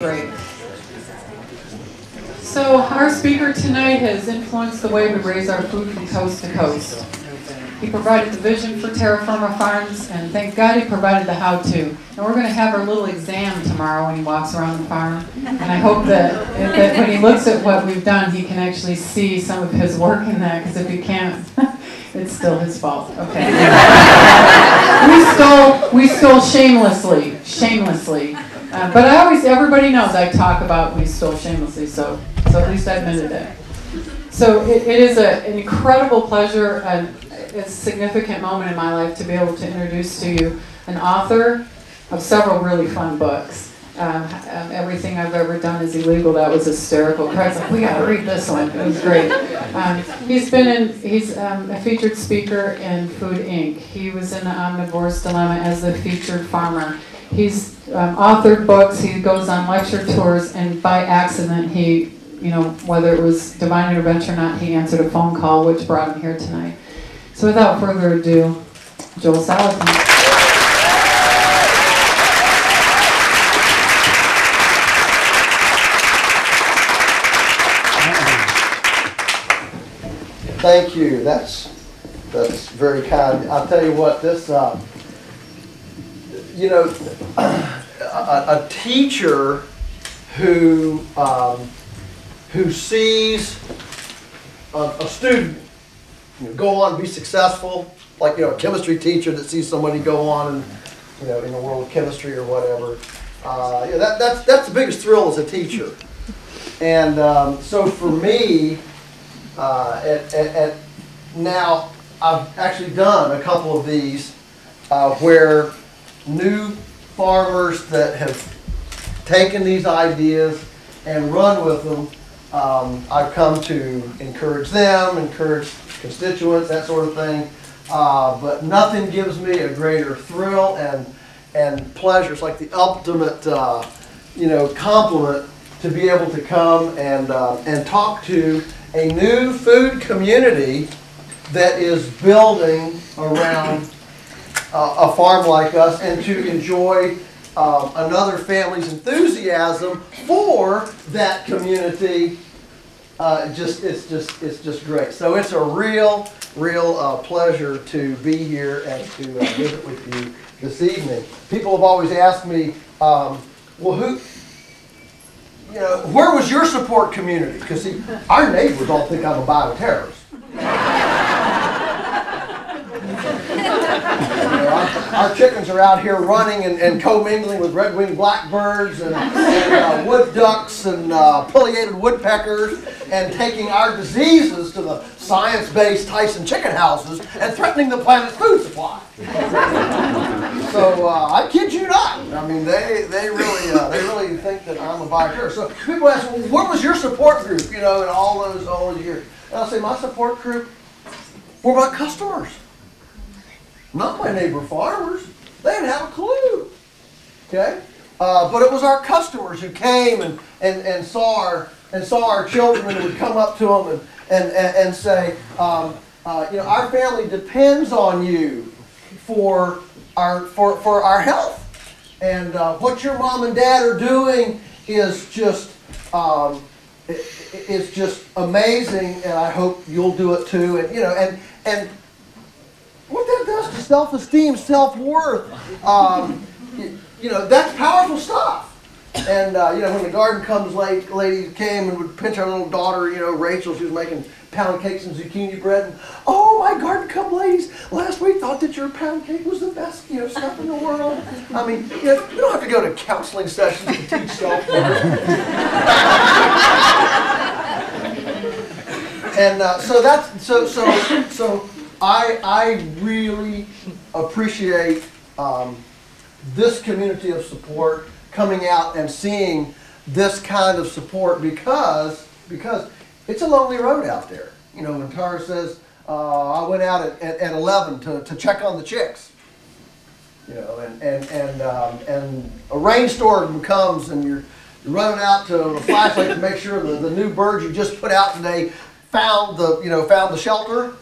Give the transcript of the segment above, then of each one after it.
Great. So our speaker tonight has influenced the way we raise our food from coast to coast. He provided the vision for Tara Firma Farms, and thank God he provided the how-to. And we're going to have our little exam tomorrow when he walks around the farm. And I hope that, that when he looks at what we've done, he can actually see some of his work in that, because if he can't, it's still his fault. Okay. we stole, we stole shamelessly, shamelessly. Uh, but I always, everybody knows I talk about we stole shamelessly, so, so at least I admitted it. So it, it is a, an incredible pleasure and a significant moment in my life to be able to introduce to you an author of several really fun books. Um, um, everything I've ever done is illegal. That was hysterical. Craig's like, we gotta read this one. It was great. Um, he's been in. He's um, a featured speaker in Food Inc. He was in the Omnivore's Dilemma as the featured farmer. He's um, authored books. He goes on lecture tours, and by accident, he, you know, whether it was divine intervention or not, he answered a phone call, which brought him here tonight. So, without further ado, Joel Salatin. Thank you. That's that's very kind. I'll tell you what. This, uh, you know, a, a teacher who um, who sees a, a student you know, go on and be successful, like you know, a chemistry teacher that sees somebody go on and you know in the world of chemistry or whatever. Uh, yeah, that, that's that's the biggest thrill as a teacher. And um, so for me, uh, at, at, at now I've actually done a couple of these uh, where new farmers that have taken these ideas and run with them, um, I've come to encourage them, encourage constituents, that sort of thing. Uh, but nothing gives me a greater thrill and and pleasure. It's like the ultimate, uh, you know, compliment to be able to come and uh, and talk to a new food community that is building around uh, a farm like us and to enjoy um, another family's enthusiasm for that community. Uh, just it's just it's just great. So it's a real real uh, pleasure to be here and to uh, visit with you this evening. People have always asked me, um, well, who you know, where was your support community? Because see, our neighbors all think I'm a bioterrorist. Our, our, chickens are out here running and, and commingling with red-winged blackbirds and, and uh, wood ducks and uh, pileated woodpeckers and taking our diseases to the science-based Tyson chicken houses and threatening the planet's food supply. so uh, I kid you not. I mean, they they really uh, they really think that I'm a bioterrorist. So people ask, well, what was your support group? You know, in all those all those years, and I'll say my support group were my customers not my neighbor farmers. They didn't have a clue. Okay? Uh, but it was our customers who came and, and, and saw our and saw our children and would come up to them and, and, and, and say, um, uh, you know, our family depends on you for our, for, for our health. And uh, what your mom and dad are doing is just, um, it's just amazing, and I hope you'll do it too. And, you know, and, and what that does to self-esteem, self-worth, um, you, you, know, that's powerful stuff. And uh, you know, when the garden comes late, lady came and would pinch our little daughter, you know, Rachel. She was making pound cakes and zucchini bread. And oh, my garden come ladies, last week thought that your pound cake was the best, you know, stuff in the world. I mean, you know, you don't have to go to counseling sessions to teach self worth. and uh, so that's so so so I, I really appreciate um, this community of support coming out and seeing this kind of support because because it's a lonely road out there. You know, when Tara says, uh, I went out at, at, at, 11 to, to check on the chicks. You know, and, and, and, um, and a rainstorm comes and you're, running out to the flashlight to make sure the, the new birds you just put out today found the, you know, found the shelter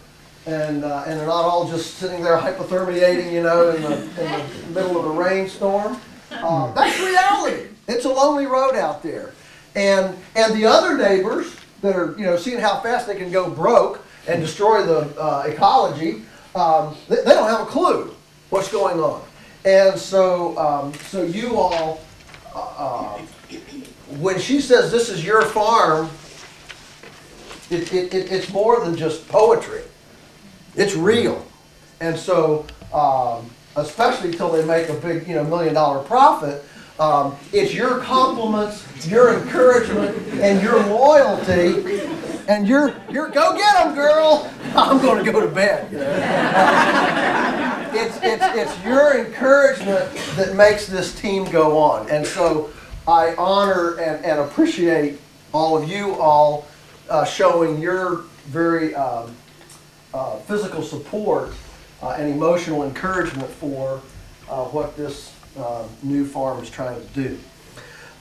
and uh, and they're not all just sitting there hypothermiating, you know, in the, in the middle of a rainstorm. Uh, that's reality. It's a lonely road out there. And, and the other neighbors that are, you know, seeing how fast they can go broke and destroy the uh, ecology, um, they, they don't have a clue what's going on. And so, um, so you all, uh, when she says this is your farm, it, it, it, it's more than just poetry. It's real. And so, um, especially till they make a big, you know, million dollar profit, um, it's your compliments, your encouragement, and your loyalty, and your your go get them, girl. I'm going to go to bed. You know? it's it's it's your encouragement that makes this team go on, and so I honor and, and appreciate all of you all uh, showing your very um, uh, physical support uh, and emotional encouragement for uh, what this uh, new farm is trying to do.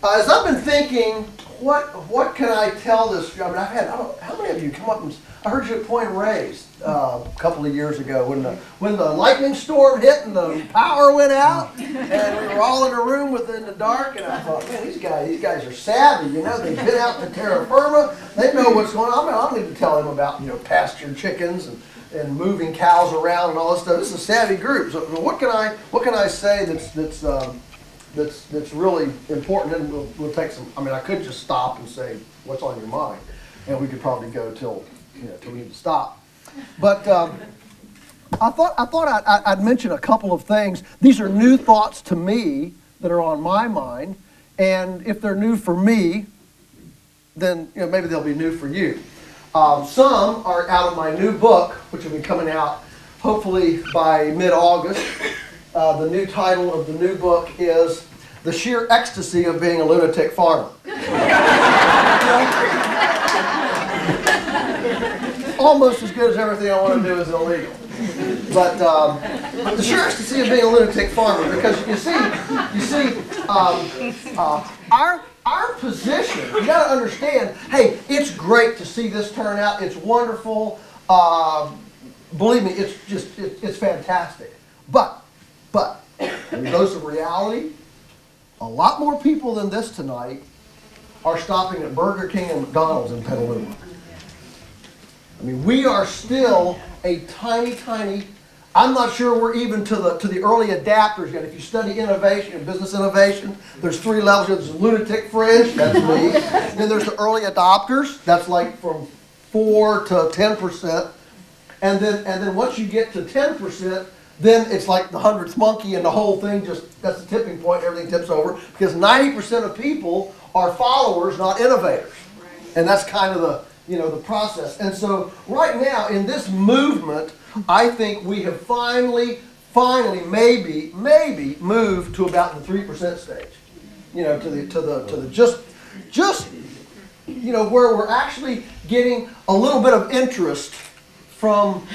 Uh, as I've been thinking, what what can I tell this? I mean, I've had I don't, how many of you come up and I heard you at Point Reyes uh, a couple of years ago when the when the lightning storm hit and the power went out and we were all in a room within the dark and I thought, man, these guys these guys are savvy. You know, they've been out to Tara Firma. They know what's going on. I, mean, I don't need to tell them about you know pastured chickens and and moving cows around and all this stuff. This is a savvy group. So what can I what can I say that's that's um, that's that's really important? And we'll, we'll take some. I mean, I could just stop and say what's on your mind, and we could probably go till you know we need to stop. But um, I thought I thought I'd, I'd mention a couple of things. These are new thoughts to me that are on my mind, and if they're new for me, then you know, maybe they'll be new for you. Um, some are out of my new book, which will be coming out hopefully by mid-August. Uh, the new title of the new book is "The Sheer Ecstasy of Being a Lunatic Farmer." Almost as good as everything I want to do is illegal. But, um, but the sheer ecstasy of being a lunatic farmer, because you see, you see, um, uh, our our position, you got to understand, hey, it's great to see this turn out. It's wonderful. Uh, believe me, it's just, it, it's fantastic. But, but, in dose of reality, a lot more people than this tonight are stopping at Burger King and McDonald's in Petaluma. I mean, we are still a tiny, tiny I'm not sure we're even to the to the early adapters yet. If you study innovation and business innovation, there's three levels. There's the lunatic fringe, that's me. then there's the early adopters, that's like from four to ten percent. And then and then once you get to ten percent, then it's like the hundredth monkey and the whole thing just that's the tipping point, everything tips over. Because ninety percent of people are followers, not innovators. And that's kind of the you know the process. And so right now in this movement I think we have finally, finally, maybe, maybe moved to about the 3% stage. You know, to the, to the, to the just, just, you know, where we're actually getting a little bit of interest from,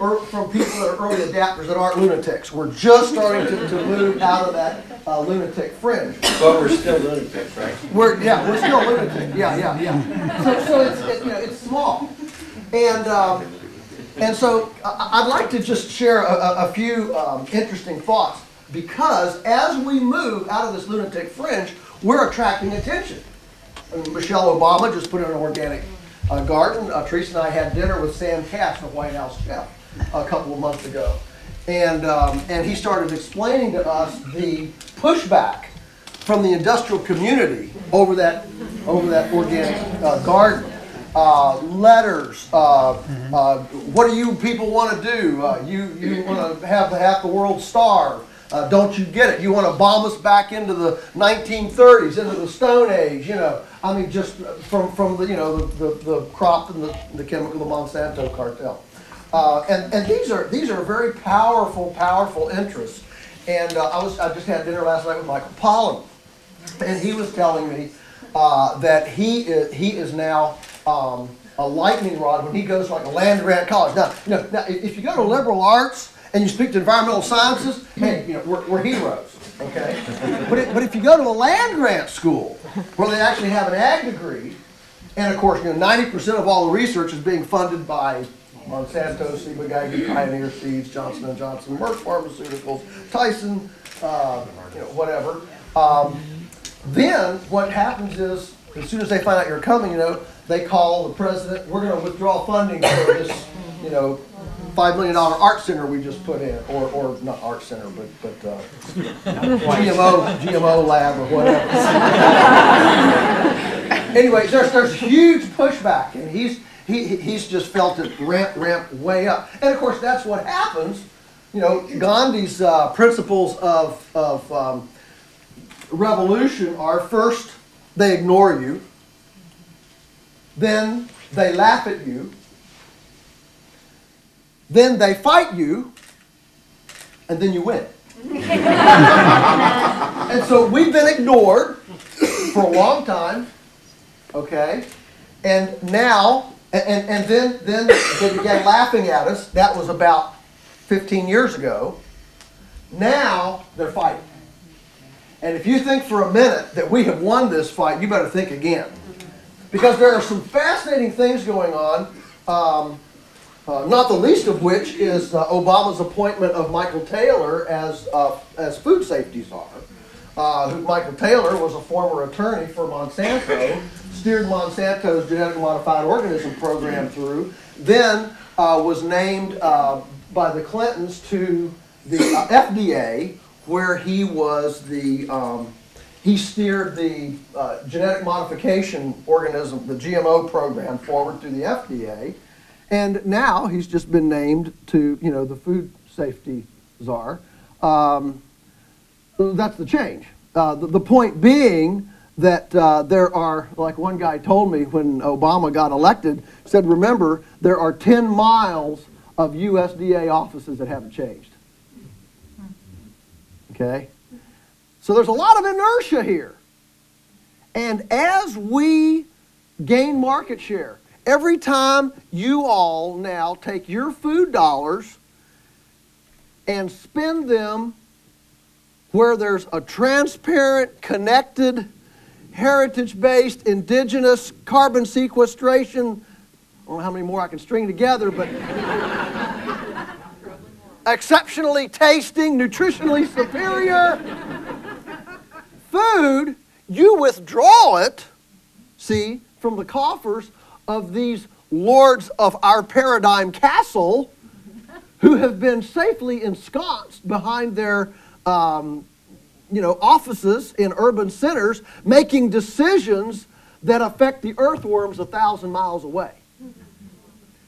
er, from people that are early adapters that aren't lunatics. We're just starting to, to move out of that uh, lunatic fringe. But we're still lunatics, right? We're, yeah, we're still lunatic. Yeah, yeah, yeah. So, so it's, it, you know, it's small. And, um, and so I'd like to just share a, a few um, interesting thoughts because as we move out of this lunatic fringe, we're attracting attention. Michelle Obama just put in an organic uh, garden. Uh, Teresa and I had dinner with Sam Kass, the White House chef, a couple of months ago. And, um, and he started explaining to us the pushback from the industrial community over that, over that organic uh, garden uh, letters. Uh, uh, what do you people want to do? Uh, you you want to have the, half the world starve. Uh, don't you get it? You want to bomb us back into the 1930s, into the Stone Age, you know. I mean, just from, from the, you know, the, the, the crop and the, the chemical, the Monsanto cartel. Uh, and, and these are, these are very powerful, powerful interests. And I, was, I just had dinner last night with Michael Pollan, and he was telling me that he is, he is now um, a lightning rod when he goes to like a land grant college. Now, you know, now if you go to liberal arts and you speak to environmental sciences, hey, you know, we're, we're heroes, okay? But, it, but if you go to a land grant school where they actually have an ag degree, and of course, you know, 90% of all the research is being funded by Monsanto, Ciba-Geigy, Pioneer Seeds, Johnson & Johnson, Merck Pharmaceuticals, Tyson, uh, you know, whatever. Um, then what happens is, as soon as they find out you're coming, you know, they call the president, we're gonna withdraw funding for this, you know, five million dollar art center we just put in, or, or not art center, but, but, uh, GMO, GMO lab or whatever. Anyway, there's, there's huge pushback, and he's, he, he- he's just felt it ramp, ramp way up. And of course, that's what happens, you know, Gandhi's, uh, principles of, of, um, revolution are first, they ignore you, then they laugh at you, then they fight you, and then you win. and so we've been ignored for a long time, okay? And now, and, and, then, then they began laughing at us. That was about 15 years ago. Now they're fighting. And if you think for a minute that we have won this fight, you better think again. Because there are some fascinating things going on, um, uh, not the least of which is uh, Obama's appointment of Michael Taylor as, uh, as food safety czar. Uh, Michael Taylor was a former attorney for Monsanto, steered Monsanto's genetic modified organism program through, then uh, was named uh, by the Clintons to the FDA, where he was the um, he steered the genetic modification organism, the GMO program, forward through the FDA, and now he's just been named to you know the food safety czar. Um, that's the change. Uh, the, the point being that uh, there are, like one guy told me when Obama got elected, said, remember, there are 10 miles of USDA offices that haven't changed. Okay? So there's a lot of inertia here. And as we gain market share, every time you all now take your food dollars and spend them where there's a transparent, connected, heritage based, indigenous carbon sequestration. I don't know how many more I can string together, but exceptionally tasting, nutritionally superior food, you withdraw it, see, from the coffers of these lords of our paradigm castle who have been safely ensconced behind their um, you know, offices in urban centers making decisions that affect the earthworms a thousand miles away.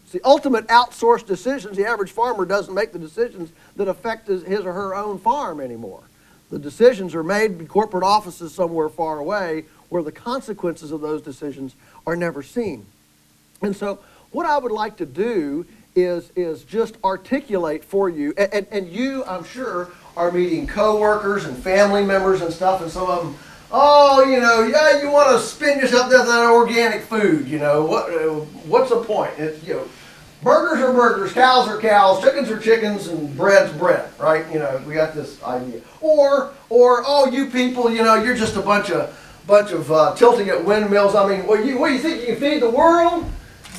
It's the ultimate outsourced decisions. The average farmer doesn't make the decisions that affect his, his or her own farm anymore. The decisions are made in corporate offices somewhere far away where the consequences of those decisions are never seen. And so, what I would like to do is, is just articulate for you, and, and, and you, I'm sure, are meeting coworkers and family members and stuff, and some of them, oh, you know, yeah, you want to spin yourself to that organic food, you know, what, uh, what's the point? It, you know, burgers are burgers, cows are cows, chickens are chickens, and bread's bread, right? You know, we got this idea. Or, or, oh, you people, you know, you're just a bunch of, bunch of uh, tilting at windmills. I mean, what, you, what, you think you can feed the world?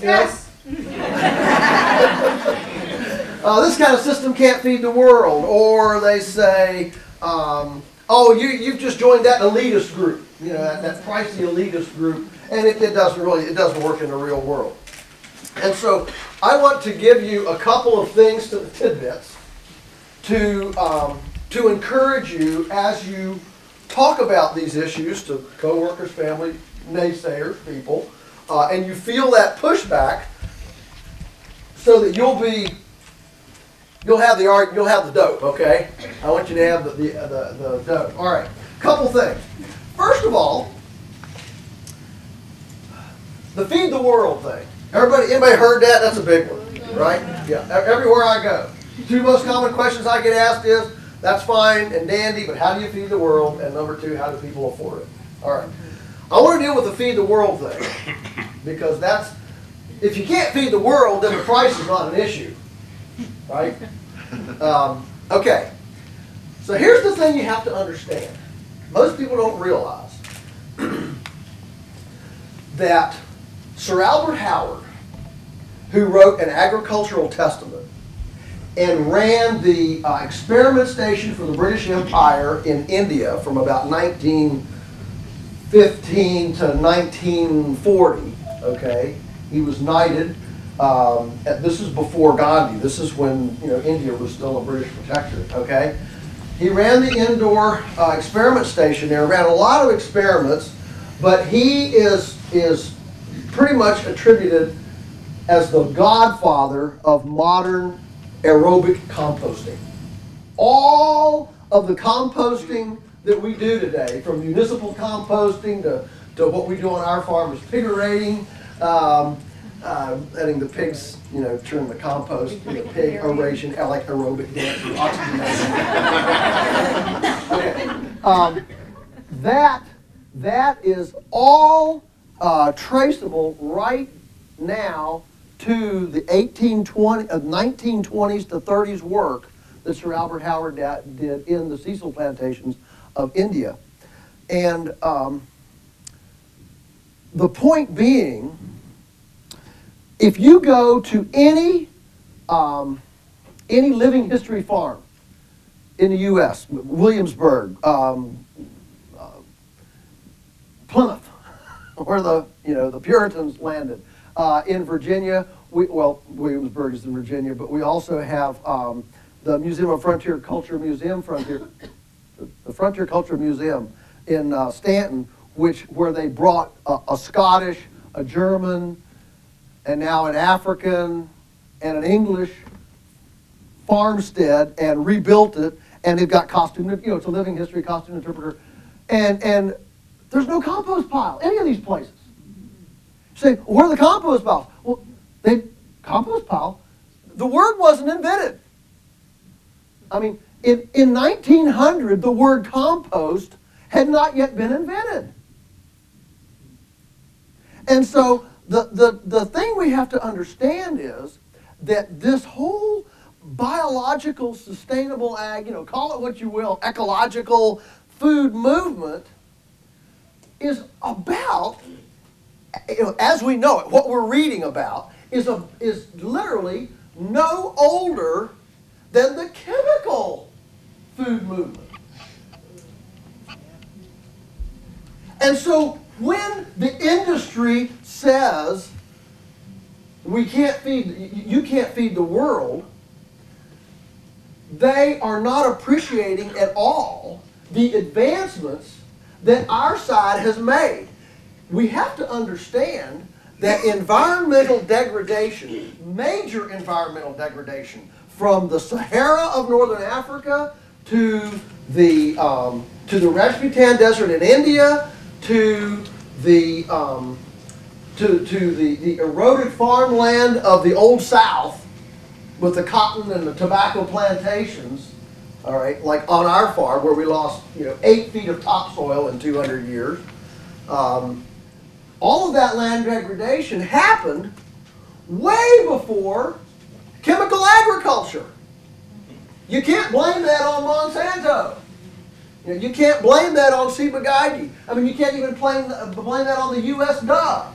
Yes. uh, this kind of system can't feed the world. Or they say, um, oh, you, you've just joined that elitist group, you know, that, that pricey elitist group, and it, it doesn't really, it doesn't work in the real world. And so I want to give you a couple of things, to, tidbits, to, um, to encourage you as you talk about these issues to coworkers, family, naysayers, people, uh, and you feel that pushback so that you'll be you'll have the art you'll have the dope okay? I want you to have the the, the, the dope. All right couple things. First of all the feed the world thing. Everybody anybody heard that? That's a big one right? Yeah everywhere i go. Two most common questions i get asked is that's fine and dandy but how do you feed the world? And number two how do people afford it? All right i want to deal with the feed the world thing because that's if you can't feed the world, then the price is not an issue, right? Um, okay, so here's the thing you have to understand. Most people don't realize that Sir Albert Howard, who wrote an agricultural testament and ran the uh, experiment station for the British Empire in India from about 19 15 to 1940, okay? He was knighted. Um, this is before Gandhi. This is when, you know, India was still a British protectorate, okay? He ran the Indore uh, experiment station there, ran a lot of experiments, but he is, is pretty much attributed as the godfather of modern aerobic composting. All of the composting that we do today, from municipal composting to, to what we do on our farm is piggerating, um, uh, letting the pigs, you know, turn the compost into pig aeration, uh, like aerobic dancing, oxygenation. Okay. Um, that, that is all uh, traceable right now to the 1820, uh, 1920s to 30s work that Sir Albert Howard did in the Cecil plantations of India. And um, the point being, if you go to any um, any living history farm in the U.S., Williamsburg, um, uh, Plymouth, where the you know the Puritans landed, uh, in Virginia, we, well Williamsburg is in Virginia, but we also have um, the Museum of Frontier Culture Museum Frontier, the Frontier Culture Museum in uh, Staunton, which where they brought a, a Scottish, a German, and now an African and an English farmstead and rebuilt it, and they've got costume, you know, it's a living history costume interpreter, and and there's no compost pile any of these places. Say, where are the compost piles? Well, they compost pile. The word wasn't invented. I mean, in, in 1900, the word compost had not yet been invented. And so the, the, the thing we have to understand is that this whole biological, sustainable ag, you know, call it what you will, ecological food movement is about, you know, as we know it, what we're reading about is, a, is literally no older than the chemical food movement. And so when the industry says we can't feed, you can't feed the world, they are not appreciating at all the advancements that our side has made. We have to understand that environmental degradation, major environmental degradation, from the Sahara of northern Africa to the um, to the Rajputana Desert in India to the um, to, to the, the eroded farmland of the old South with the cotton and the tobacco plantations, all right, like on our farm where we lost you know eight feet of topsoil in 200 years. Um, all of that land degradation happened way before chemical agriculture. You can't blame that on Monsanto. You, know, you can't blame that on Ciba-Geigy. I mean, you can't even blame, blame that on the U.S. Gov.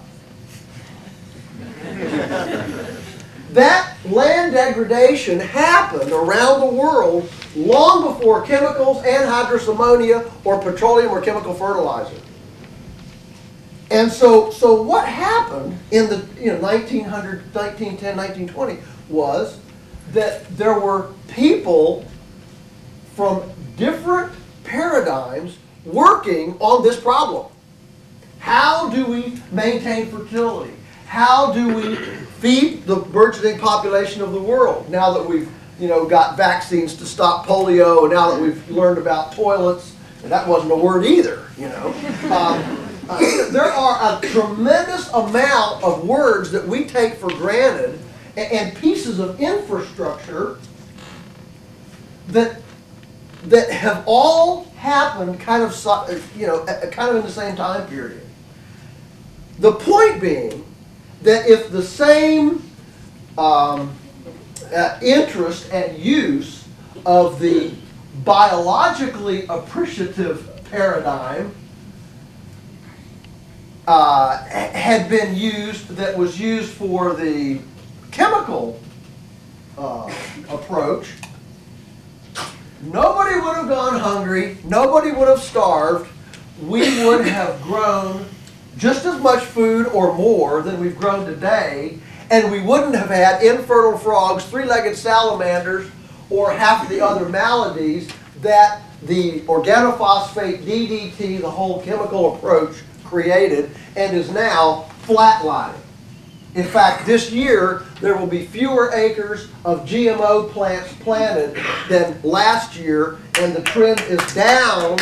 that land degradation happened around the world long before chemicals, anhydrous ammonia, or petroleum or chemical fertilizer. And so, so what happened in the you know 1900, 1910, 1920 was that there were people from different paradigms working on this problem. How do we maintain fertility? How do we feed the burgeoning population of the world now that we've you know got vaccines to stop polio and now that we've learned about toilets and that wasn't a word either you know um, uh, there are a tremendous amount of words that we take for granted and, pieces of infrastructure that that have all happened kind of you know kind of in the same time period. The point being that if the same um, uh, interest and use of the biologically appreciative paradigm uh, had been used that was used for the chemical uh, approach, nobody would have gone hungry, nobody would have starved, we would have grown just as much food or more than we've grown today, and we wouldn't have had infertile frogs, three-legged salamanders, or half the other maladies that the organophosphate DDT, the whole chemical approach, created and is now flatlining. In fact, this year, there will be fewer acres of GMO plants planted than last year, and the trend is down.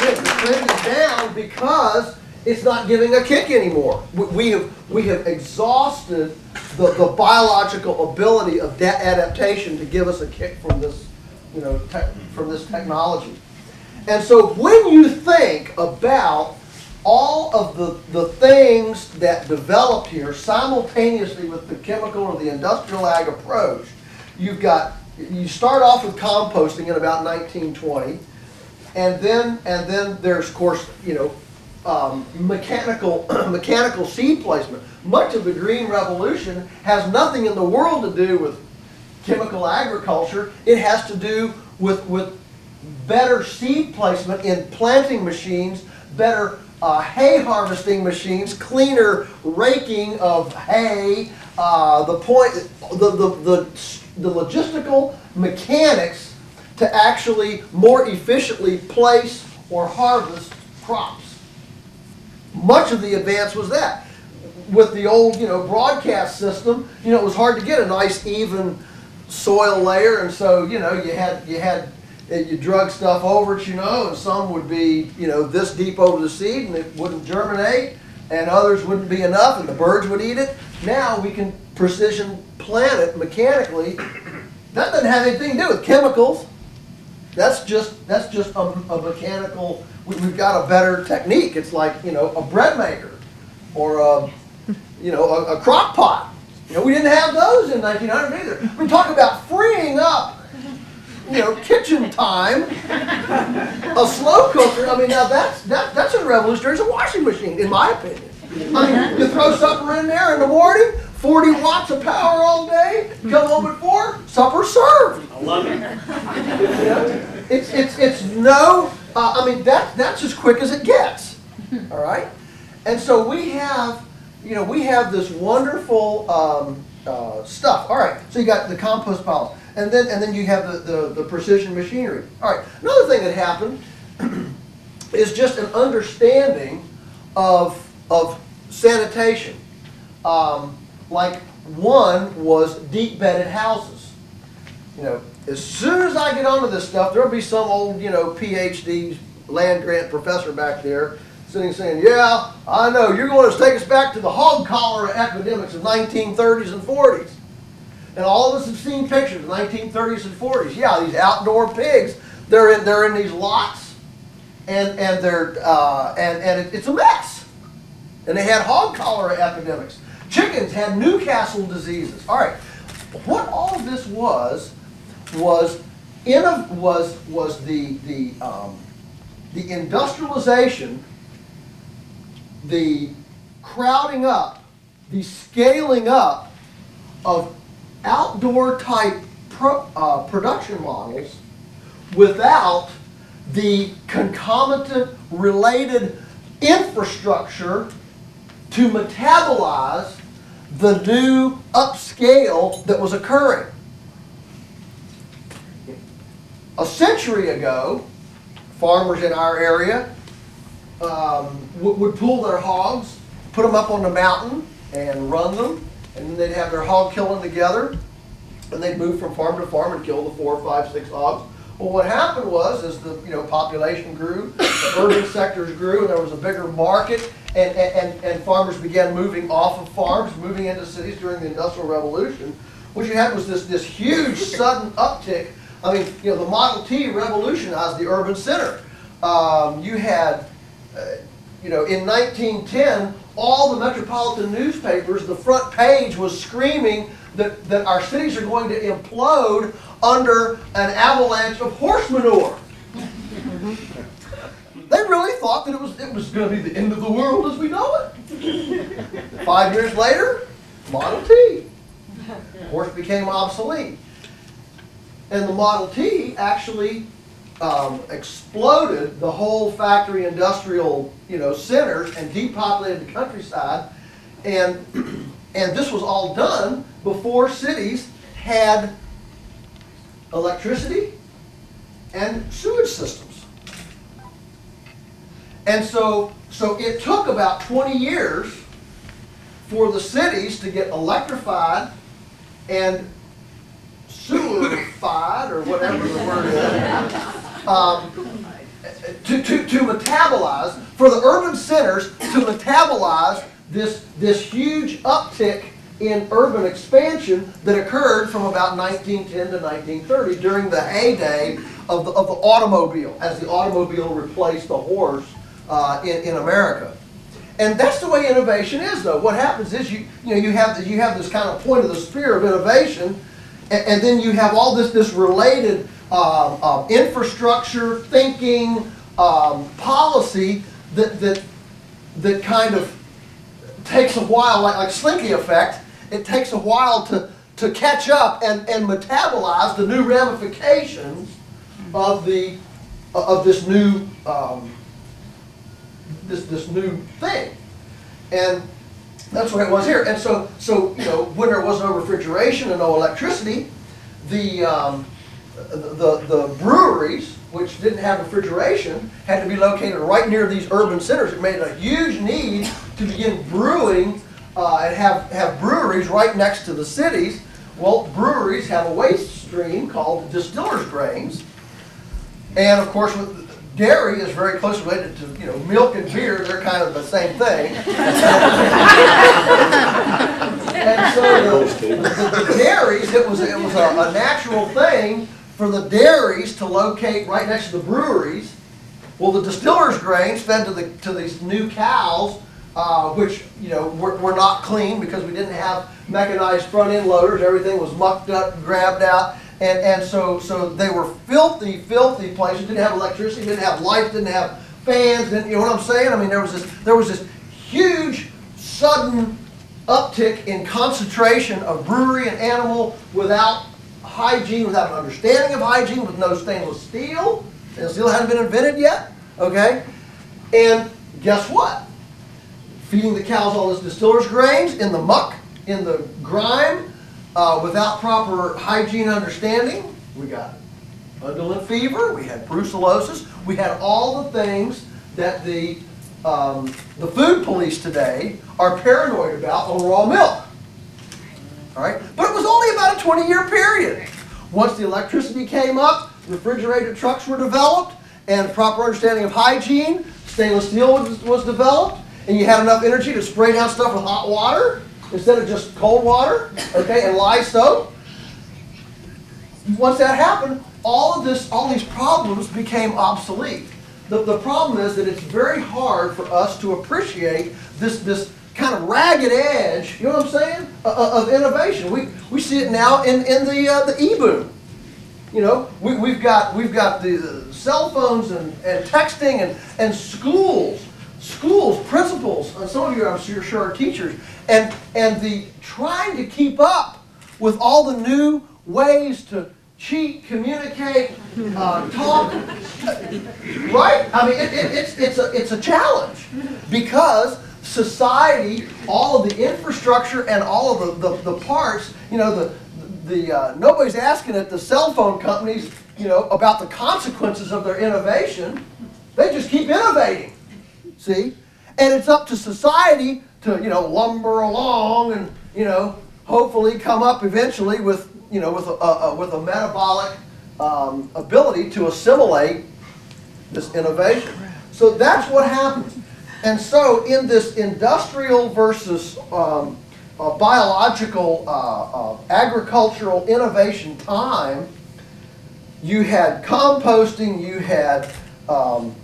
The trend is down because it's not giving a kick anymore. We- have, we have exhausted the, the biological ability of that adaptation to give us a kick from this, you know, from this technology. And so when you think about all of the, the things that developed here simultaneously with the chemical or the industrial ag approach, you've got, you start off with composting in about 1920, and then, and then there's, of course, you know, um, mechanical, mechanical seed placement. Much of the Green Revolution has nothing in the world to do with chemical agriculture. It has to do with, with better seed placement in planting machines, better uh, hay harvesting machines, cleaner raking of hay. Uh, the point, the, the, the, the logistical mechanics to actually more efficiently place or harvest crops. Much of the advance was that. With the old, you know, broadcast system, you know, it was hard to get a nice even soil layer, and so you know you had you had uh, you drug stuff over it, you know, and some would be you know this deep over the seed and it wouldn't germinate, and others wouldn't be enough, and the birds would eat it. Now we can precision plant it mechanically. That doesn't have anything to do with chemicals. That's just that's just a, a mechanical. We, we've got a better technique. It's like you know a bread maker, or a you know a, a crock pot. You know we didn't have those in 1900 either. We talk about freeing up, you know, kitchen time. A slow cooker. I mean now that's that, that's as revolutionary as a washing machine, in my opinion. I mean you throw supper in there in the morning. 40 watts of power all day, come home at 4, supper served. I love it. It's, it's, it's no, uh, I mean, that, that's as quick as it gets, all right? And so we have, you know, we have this wonderful um, uh, stuff. All right, so you got the compost piles, and then, and then you have the, the, the precision machinery. All right, another thing that happened is just an understanding of, of sanitation. Um, like one was deep bedded houses. You know, as soon as I get onto this stuff, there'll be some old, you know, PhD land grant professor back there sitting saying, yeah, I know, you're going to take us back to the hog cholera epidemics of 1930s and 40s. And all of us have seen pictures of 1930s and 40s. Yeah, these outdoor pigs, they're in, they're in these lots, and, and, they're, uh, and, and it, it's a mess. And they had hog cholera epidemics. Chickens had Newcastle diseases. All right, what all of this was was in a, was was the the um, the industrialization, the crowding up, the scaling up of outdoor type pro, uh, production models without the concomitant related infrastructure to metabolize the new upscale that was occurring. A century ago, farmers in our area um, would, would pull their hogs, put them up on the mountain, and run them, and then they'd have their hog killing together, and they'd move from farm to farm and kill the four, five, six hogs. Well, what happened was, as the you know population grew, the urban sectors grew, and there was a bigger market, and, and, and farmers began moving off of farms, moving into cities during the Industrial Revolution. What you had was this, this huge sudden uptick. I mean, you know, the Model T revolutionized the urban center. Um, you had, Uh, you know, in 1910, all the metropolitan newspapers, the front page was screaming that, that our cities are going to implode under an avalanche of horse manure. They really thought that it was, it was going to be the end of the world as we know it. Five years later, Model T. Horse became obsolete. And the Model T actually um, exploded the whole factory industrial, you know, centers and depopulated the countryside. And, and this was all done before cities had electricity and sewage systems. And so, so it took about 20 years for the cities to get electrified and sewer-fied, or whatever the word is, um, to, to, to metabolize, for the urban centers to metabolize this, this huge uptick in urban expansion that occurred from about 1910 to 1930 during the heyday of the, of the automobile, as the automobile replaced the horse uh, in, in America. And that's the way innovation is, though. What happens is you, you know, you have, you have this kind of point of the spear of innovation, and, and then you have all this, this related um, um, infrastructure, thinking, um, policy that, that, that kind of takes a while, like, like Slinky effect, it takes a while to, to catch up and, and metabolize the new ramifications of the of this new um, this this new thing, and that's what it was here. And so so you know when there was no refrigeration and no electricity, the um, the, the the breweries which didn't have refrigeration had to be located right near these urban centers. It made a huge need to begin brewing uh, and have have breweries right next to the cities. Well, breweries have a waste stream called distillers grains and of course, with dairy is very closely related to you know milk and beer. They're kind of the same thing. and so the, the, the dairies, it was it was a, a natural thing for the dairies to locate right next to the breweries. Well, the distillers' grains fed to the to these new cows, uh, which you know were, were not clean because we didn't have mechanized front end loaders. Everything was mucked up, grabbed out. And, and so, so they were filthy, filthy places. Didn't have electricity, didn't have lights, didn't have fans. Didn't, you know what I'm saying? I mean, there was this, there was this huge, sudden uptick in concentration of brewery and animal without hygiene, without an understanding of hygiene, with no stainless steel. Stainless steel hadn't been invented yet. Okay, and guess what? Feeding the cows all this distiller's grains in the muck, in the grime uh, without proper hygiene understanding, we got undulant fever, we had brucellosis, we had all the things that the, um, the food police today are paranoid about on raw milk. All right? But it was only about a 20 year period. Once the electricity came up, refrigerated trucks were developed, and proper understanding of hygiene, stainless steel was, was developed, and you had enough energy to spray down stuff with hot water instead of just cold water, okay, and lye soap. Once that happened, all of this, all these problems became obsolete. The, the problem is that it's very hard for us to appreciate this, this kind of ragged edge, you know what I'm saying, of, of innovation. We, we see it now in, in the, uh, the e-boom. You know, we, we've got, we've got the, the cell phones and, and texting and, and schools schools, principals, and some of you I'm sure, sure are teachers, and, and the trying to keep up with all the new ways to cheat, communicate, uh, talk, right? I mean, it, it, it's, it's, a, it's a challenge because society, all of the infrastructure and all of the, the, the parts, you know, the, the, uh, nobody's asking at the cell phone companies, you know, about the consequences of their innovation. They just keep innovating. See? And it's up to society to, you know, lumber along and, you know, hopefully come up eventually with, you know, with a, a with a metabolic um, ability to assimilate this innovation. So that's what happens. And so in this industrial versus um, uh, biological uh, uh, agricultural innovation time, you had composting, you had um,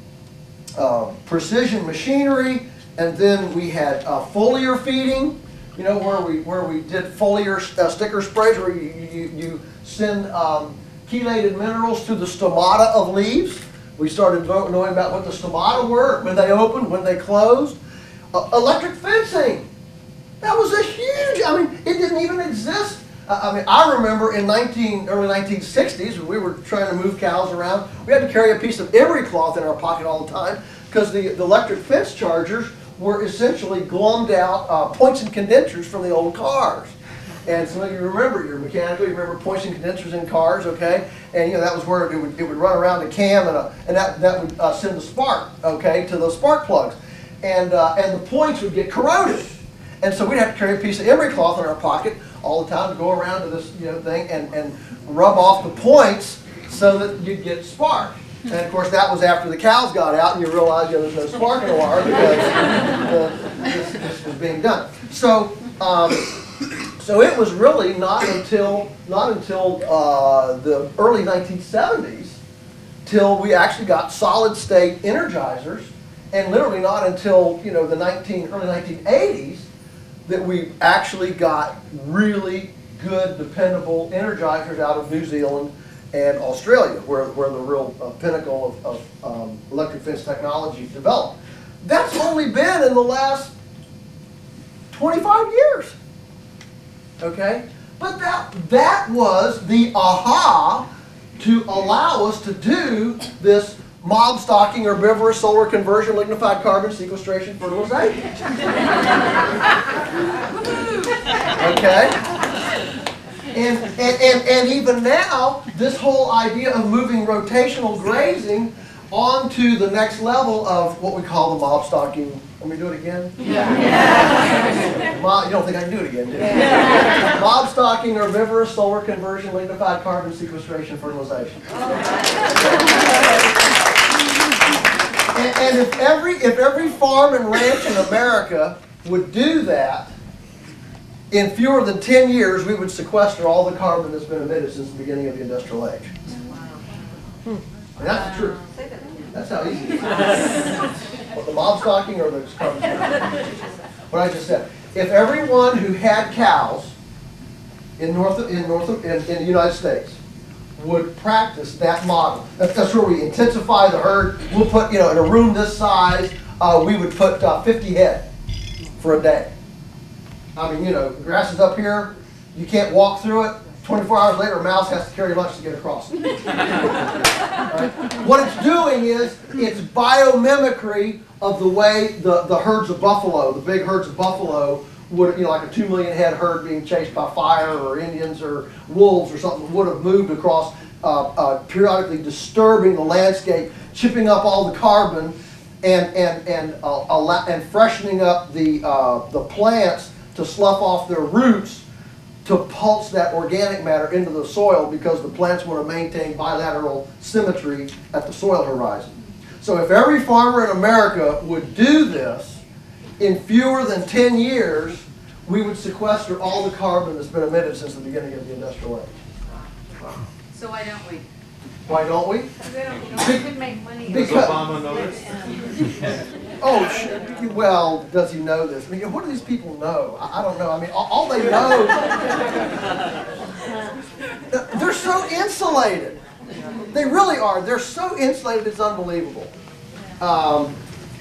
uh, precision machinery, and then we had uh, foliar feeding, you know, where we where we did foliar uh, sticker sprays, where you, you, you send um, chelated minerals to the stomata of leaves. We started knowing about what the stomata were, when they opened, when they closed. Uh, electric fencing. That was a huge, I mean, it didn't even exist I I mean, I remember in 19, early 1960s, when we were trying to move cows around, we had to carry a piece of emery cloth in our pocket all the time because the, the electric fence chargers were essentially glummed out uh, points and condensers from the old cars. And some of you remember your mechanical, you remember and condensers in cars, okay? And you know that was where it would, it would run around the cam and, uh, and that, that would uh, send the spark, okay, to those spark plugs. And, uh, and the points would get corroded. And so we'd have to carry a piece of emery cloth in our pocket all the time to go around to this you know thing and, and rub off the points so that you'd get spark. And of course that was after the cows got out and you realized you know, no spark in the wire because uh, this, this was being done. So um, so it was really not until not until uh, the early 1970s till we actually got solid state energizers, and literally not until you know the 19 early 1980s that we actually got really good dependable energizers out of New Zealand and Australia, where, where the real uh, pinnacle of, of um, electric fence technology developed. That's only been in the last 25 years okay? But that, that was the aha to allow us to do this mob stocking herbivorous solar conversion lignified carbon sequestration fertilization. okay? And, and, and, and even now, this whole idea of moving rotational grazing onto the next level of what we call the mob stocking. Let me do it again. Mo- you don't think I can do it again, do you? Yeah. Mob stocking, herbivorous solar conversion, lignified carbon sequestration, fertilization. And, and if every if every farm and ranch in America would do that, in fewer than 10 years, we would sequester all the carbon that's been emitted since the beginning of the industrial age. And that's the truth. That's how easy. What, the mob stocking or the? What I just said. If everyone who had cows in North, in North, in, in the United States would practice that model, that's, that's where we intensify the herd. We'll put, you know, in a room this size, uh, we would put uh, 50 head for a day. I mean, you know, grass is up here, you can't walk through it. 24 hours later, a mouse has to carry lunch to get across. Right? What it's doing is it's biomimicry of the way the, the herds of buffalo, the big herds of buffalo, would, you know, like a two million head herd being chased by fire or Indians or wolves or something, would have moved across, uh, uh, periodically disturbing the landscape, chipping up all the carbon, and and and uh, and freshening up the uh, the plants to slough off their roots to pulse that organic matter into the soil because the plants want to maintain bilateral symmetry at the soil horizon. So if every farmer in America would do this, in fewer than 10 years, we would sequester all the carbon that's been emitted since the beginning of the industrial age. So why don't we? Why don't we? We could make money. Because- Obama know this? Oh, sh- well, does he know this? I mean, what do these people know? I, I don't know. I mean, all, all they know, they're so insulated. They really are. They're so insulated, it's unbelievable. Um,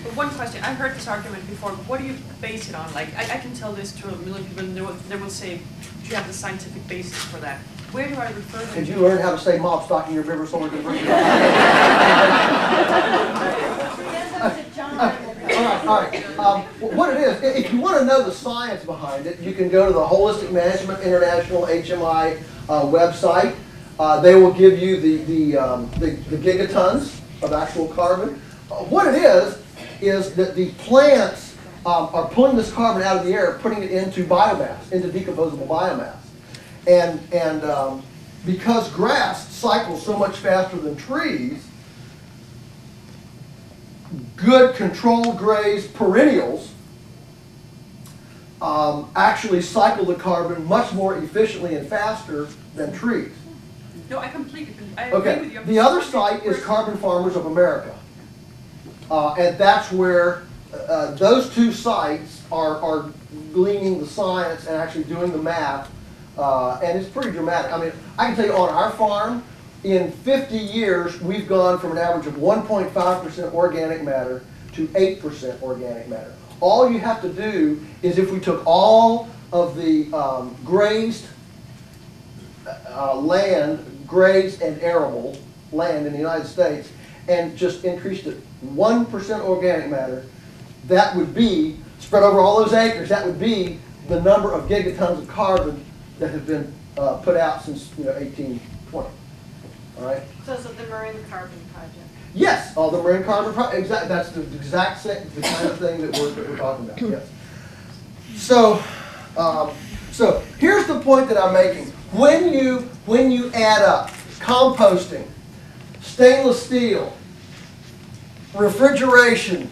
But One question, I've heard this argument before, what do you base it on? Like, I, I can tell this to a million people, and they will, they will say, do you have the scientific basis for that? Where do I refer them did to? you learn how to say mob stocking your river solar conversion? Right, all right. Um, what it is, if you want to know the science behind it, you can go to the Holistic Management International (HMI) uh, website. Uh, they will give you the the, um, the the gigatons of actual carbon. Uh, what it is is that the plants um, are pulling this carbon out of the air, putting it into biomass, into decomposable biomass, and and um, because grass cycles so much faster than trees good controlled grazed perennials um, actually cycle the carbon much more efficiently and faster than trees. No, I completely, I agree with Okay, you. the other site is Carbon Farmers of America. Uh, and that's where uh, those two sites are, are gleaning the science and actually doing the math. Uh, and it's pretty dramatic. I mean, I can tell you on our farm, in 50 years, we've gone from an average of 1.5% organic matter to 8% organic matter. All you have to do is if we took all of the um, grazed uh, land, grazed and arable land in the United States, and just increased it one percent organic matter, that would be, spread over all those acres, that would be the number of gigatons of carbon that have been uh, put out since, you know, eighteen twenty. All right? So, so the Marin Carbon Project. Yes, all the Marin carbon, project. exact, that's the exact same, the kind of thing that we're, that we're talking about, yes. So, um, so here's the point that I'm making. When you, when you add up composting, stainless steel, refrigeration,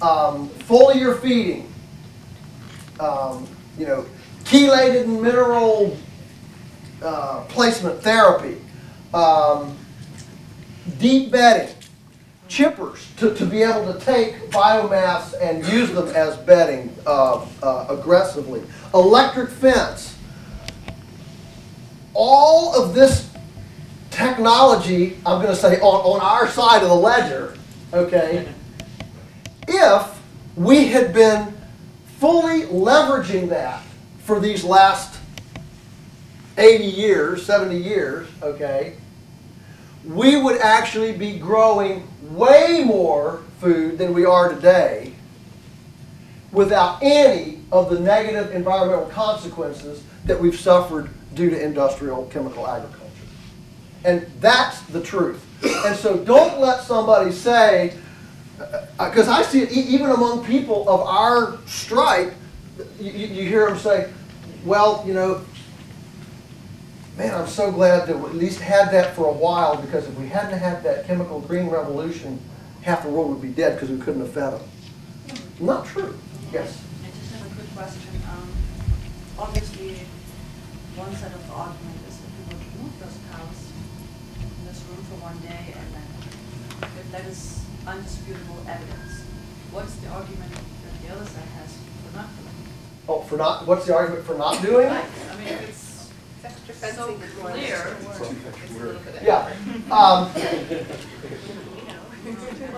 um, foliar feeding, um, you know, chelated mineral uh, placement therapy, um, deep bedding, chippers to, to be able to take biomass and use them as bedding uh, uh, aggressively, electric fence. All of this technology, I'm going to say on, on our side of the ledger, okay, if we had been fully leveraging that for these last 80 years, 70 years, okay, we would actually be growing way more food than we are today without any of the negative environmental consequences that we've suffered due to industrial chemical agriculture. And that's the truth. And so don't let somebody say, uh, uh, because I see it even among people of our stripe, you you hear them say, well, you know, man, I'm so glad that we at least had that for a while because if we hadn't had that chemical green revolution, half the world would be dead because we couldn't have fed them. Not true. Yes. I just have a quick question. Um, obviously, one set of the argument is that we would remove those cows in this room for one day, and then if that is undisputable evidence, what's the argument that the other side has for not doing it? Oh, for not, what's the argument for not doing Right, it? I mean, if it's Extra fencing is more clear. It's a little bit. Yeah. Um,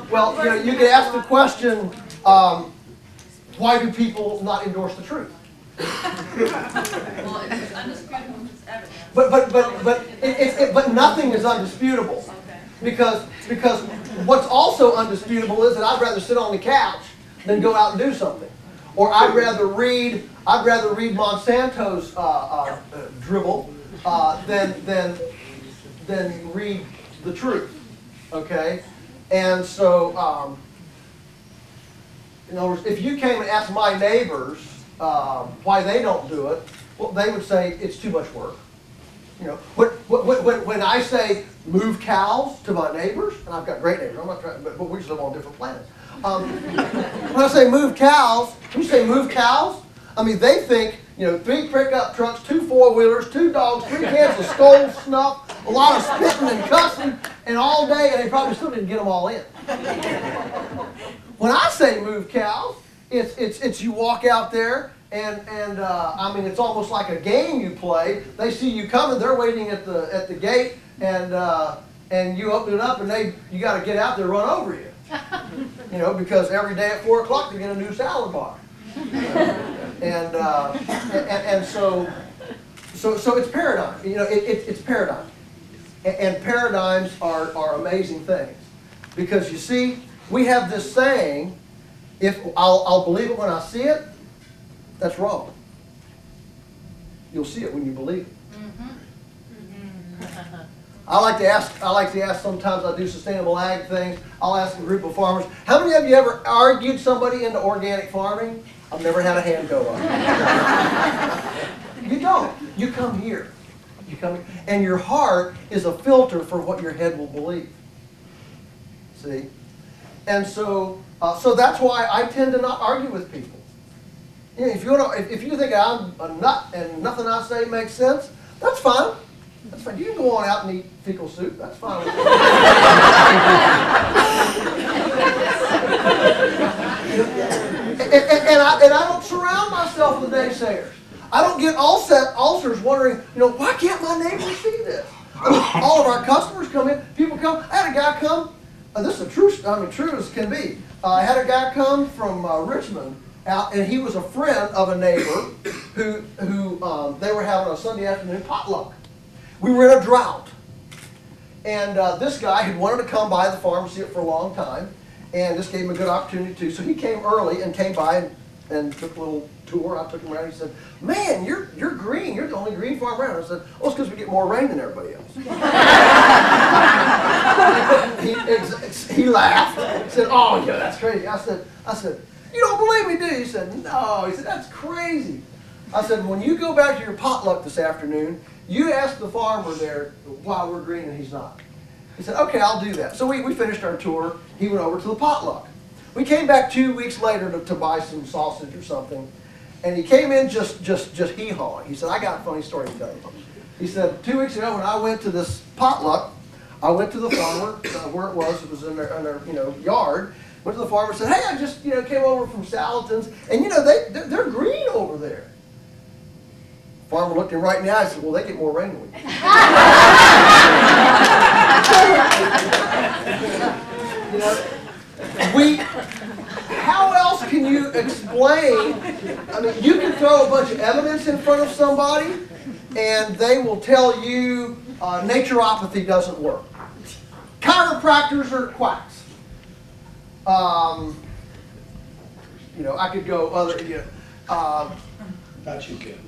well, you know, you could ask the question, um, why do people not endorse the truth? Well, if it's undisputable, it's evidence. But, but, but, but, it, it, it- but nothing is undisputable. Okay. Because, because what's also undisputable is that I'd rather sit on the couch than go out and do something. Or I'd rather read, I'd rather read Monsanto's, uh, uh, dribble, uh, than, than, than read the truth, okay? And so, um, in other words, if you came and asked my neighbors, um, why they don't do it, well, they would say it's too much work. You know, when, when, when, when I say move cows to my neighbors, and I've got great neighbors, I'm not trying, but, but we just live on different planets. Um, when I say move cows, when you say move cows, I mean, they think, you know, three pickup trucks, two four-wheelers, two dogs, three cans of Skoal snuff, a lot of spitting and cussing, and all day, and they probably still didn't get them all in. When I say move cows, it's, it's, it's you walk out there and, and uh, I mean, it's almost like a game you play. They see you coming, they're waiting at the, at the gate and, uh, and you open it up and they, you gotta get out there, run over you. You know, because every day at four o'clock they get a new salad bar. And, uh, and, and so, so, so it's paradigm, you know, it, it, it's paradigm. A- And paradigms are, are amazing things. Because you see, we have this saying, if I'll, I'll believe it when I see it, that's wrong. You'll see it when you believe it. I like to ask, I like to ask sometimes I do sustainable ag things, I'll ask a group of farmers, how many of you ever argued somebody into organic farming? I've never had a hand go up. You don't. You come here. You come, and your heart is a filter for what your head will believe. See? And so, uh, so that's why I tend to not argue with people. You know, if you want to, if, if you think I'm a nut and nothing I say makes sense, that's fine. That's fine. You can go on out and eat fecal soup. That's fine. and, and, and I, and I don't surround myself with naysayers. I don't get all set ulcers wondering, you know, why can't my neighbor see this? All of our customers come in, people come. I had a guy come, and this is a true, I mean, true as can be. Uh, I had a guy come from uh, Richmond out, and he was a friend of a neighbor who, who um, they were having a Sunday afternoon potluck. we were in a drought. And uh, this guy had wanted to come by the it for a long time, and this gave him a good opportunity to. So he came early and came by and, and took a little tour. I took him around. He said, "Man, you're you're green. You're the only green farm around." I said, "Oh, it's because we get more rain than everybody else." he, he laughed. He said, "Oh, yeah, that's crazy." I said, "I said, you don't believe me, do you?" He said, "No." He said, "That's crazy." I said, "When you go back to your potluck this afternoon, you ask the farmer there why we're green and he's not." He said, "Okay, I'll do that." So we, we finished our tour. He went over to the potluck. We came back two weeks later to, to buy some sausage or something, and he came in just just just hee hawing. He said, "I got a funny story to tell you." He said, two weeks ago when I went to this potluck, I went to the farmer, uh, where it was, it was in their, in their, you know, yard. Went to the farmer and said, hey, I just, you know, came over from Salatin's, and you know, they, they're, they're green over there. Farmer looked him right in the eye and said, well, they get more rain than we. You know, we, how else can you explain, I mean, you can throw a bunch of evidence in front of somebody, and they will tell you uh, naturopathy doesn't work. Chiropractors are quacks. Um, you know, I could go other, you know, uh, Not you, Ken.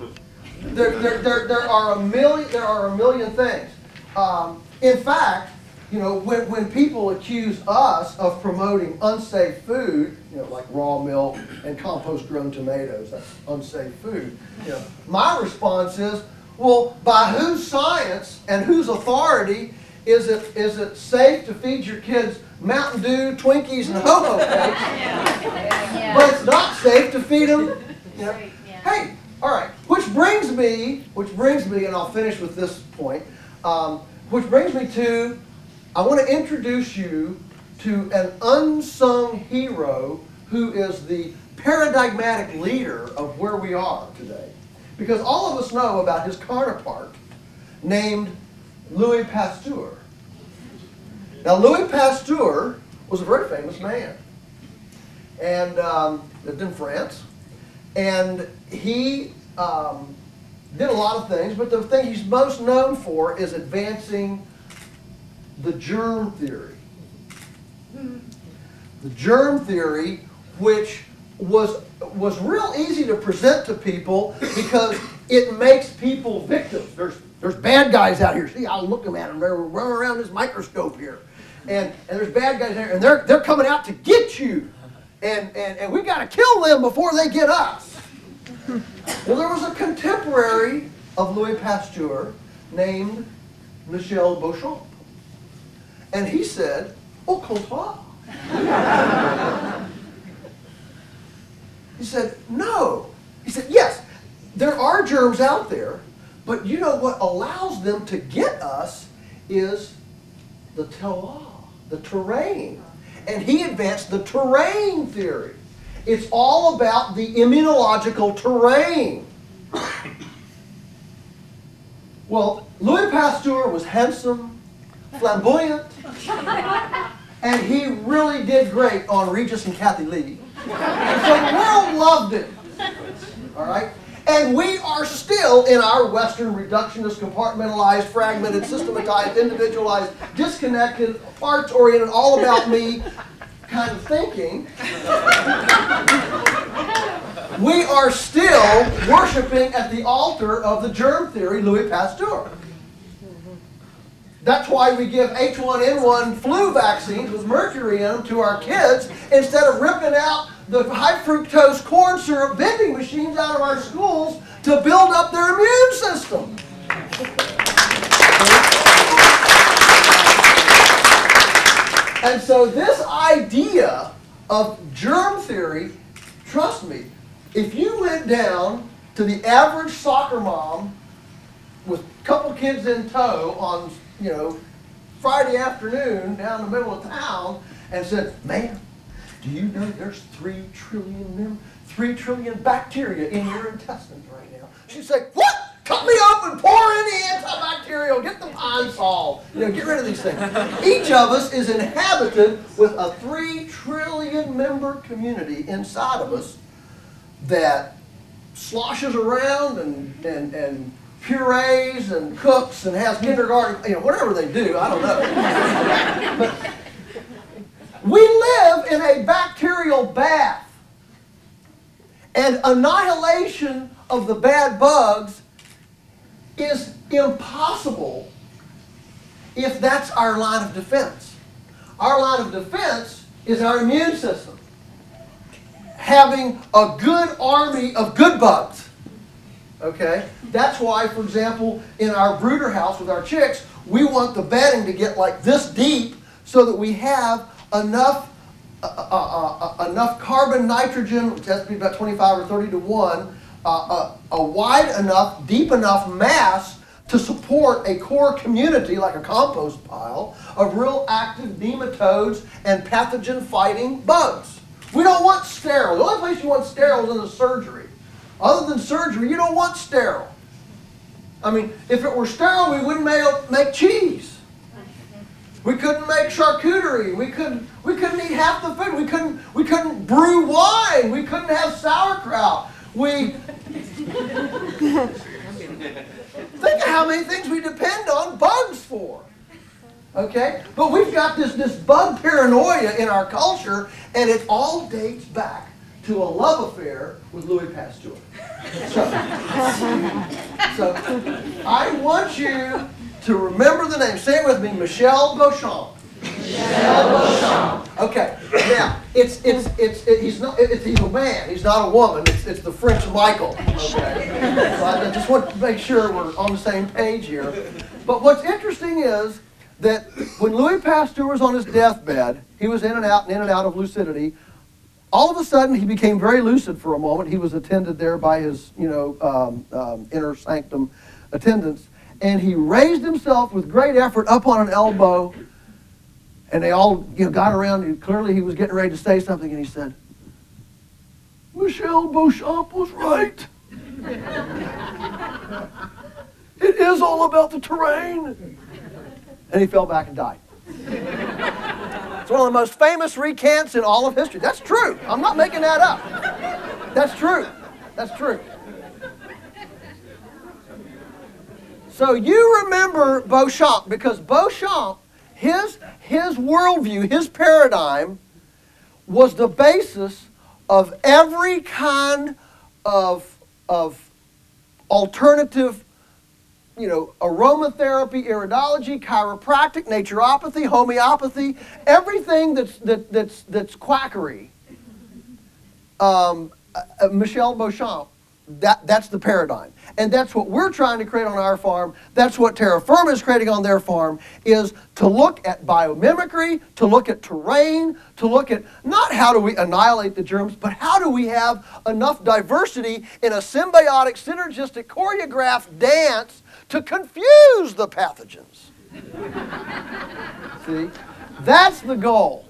there, there, there, there are a million, there are a million things. Um, in fact, you know, when, when people accuse us of promoting unsafe food, you know, like raw milk and compost grown tomatoes, that's unsafe food. You know, my response is, well, by whose science and whose authority is it, is it safe to feed your kids Mountain Dew, Twinkies, and Ho-Ho cakes, but it's not safe to feed them, you know, Hey, all right. Which brings me, which brings me, and I'll finish with this point. Um, which brings me to, I want to introduce you to an unsung hero who is the paradigmatic leader of where we are today. Because all of us know about his counterpart named Louis Pasteur. Now, Louis Pasteur was a very famous man and um, lived in France. And he um, did a lot of things, but the thing he's most known for is advancing the germ theory. The germ theory, which was, was real easy to present to people because it makes people victims. There's, there's bad guys out here. See, I'll look them at them. They're running around this microscope here. And, and there's bad guys there, and they're, they're coming out to get you. And, and, and we've got to kill them before they get us. Well, there was a contemporary of Louis Pasteur named Michel Beauchamp. And he said, Au contraire. he said, No. He said, Yes, there are germs out there, but you know what allows them to get us is the terroir, the terrain. And he advanced the terrain theory. It's all about the immunological terrain. Well, Louis Pasteur was handsome, flamboyant, and he really did great on Regis and Kathie Lee. And so the world loved him. All right? And we are still in our Western reductionist, compartmentalized, fragmented, systematized, individualized, disconnected, arts oriented, all about me kind of thinking. we are still worshiping at the altar of the germ theory, Louis Pasteur. That's why we give H1N1 flu vaccines with mercury in them to our kids instead of ripping out the high fructose corn syrup vending machines out of our schools to build up their immune system. And so this idea of germ theory, trust me, if you went down to the average soccer mom with a couple kids in tow on, you know, Friday afternoon down in the middle of town and said, ma'am, do you know there's three trillion mem- three trillion bacteria in your intestines right now? She'd say, what? Cut me open, pour in the antibacterial, get the pine sol, you know, get rid of these things. Each of us is inhabited with a three trillion member community inside of us that sloshes around and, and, and purees and cooks and has kindergarten, you know, whatever they do, I don't know. But we live in a bacterial bath. And annihilation of the bad bugs is impossible if that's our line of defense. Our line of defense is our immune system. Having a good army of good bugs. Okay? That's why, for example, in our brooder house with our chicks, we want the bedding to get like this deep so that we have enough uh, uh, uh, enough carbon nitrogen, which has to be about 25 or 30 to 1, uh, a wide enough, deep enough mass to support a core community, like a compost pile, of real active nematodes and pathogen fighting bugs. We don't want sterile. The only place you want sterile is in the surgery. Other than surgery, you don't want sterile. I mean, if it were sterile, we wouldn't make, make cheese. We couldn't make charcuterie. We couldn't, we couldn't eat half the food. We couldn't, we couldn't brew wine. We couldn't have sauerkraut. We think of how many things we depend on bugs for. Okay? But we've got this, this bug paranoia in our culture, and it all dates back to a love affair with Louis Pasteur. So, so I want you to remember the name. Say it with me, Michel Beauchamp. Michel Beauchamp. Okay. Now it's it's it's it, he's not it's, he's a man. He's not a woman. It's, it's the French Michael. Okay. So I just want to make sure we're on the same page here. But what's interesting is that when Louis Pasteur was on his deathbed, he was in and out and in and out of lucidity. All of a sudden, he became very lucid for a moment. He was attended there by his, you know, um, um, inner sanctum attendants and he raised himself with great effort up on an elbow. And they all you know, got around, and clearly he was getting ready to say something, and he said, Michel Beauchamp was right. it is all about the terrain. And he fell back and died. It's one of the most famous recants in all of history. That's true. I'm not making that up. That's true. That's true. So you remember Beauchamp because Beauchamp, his, his worldview, his paradigm was the basis of every kind of, of alternative, you know, aromatherapy, iridology, chiropractic, naturopathy, homeopathy, everything that's, that, that's, that's quackery. Um, uh, Michel Beauchamp that, that's the paradigm. And that's what we're trying to create on our farm. That's what Tara Firma is creating on their farm, is to look at biomimicry, to look at terrain, to look at not how do we annihilate the germs, but how do we have enough diversity in a symbiotic, synergistic, choreographed dance to confuse the pathogens. See? That's the goal.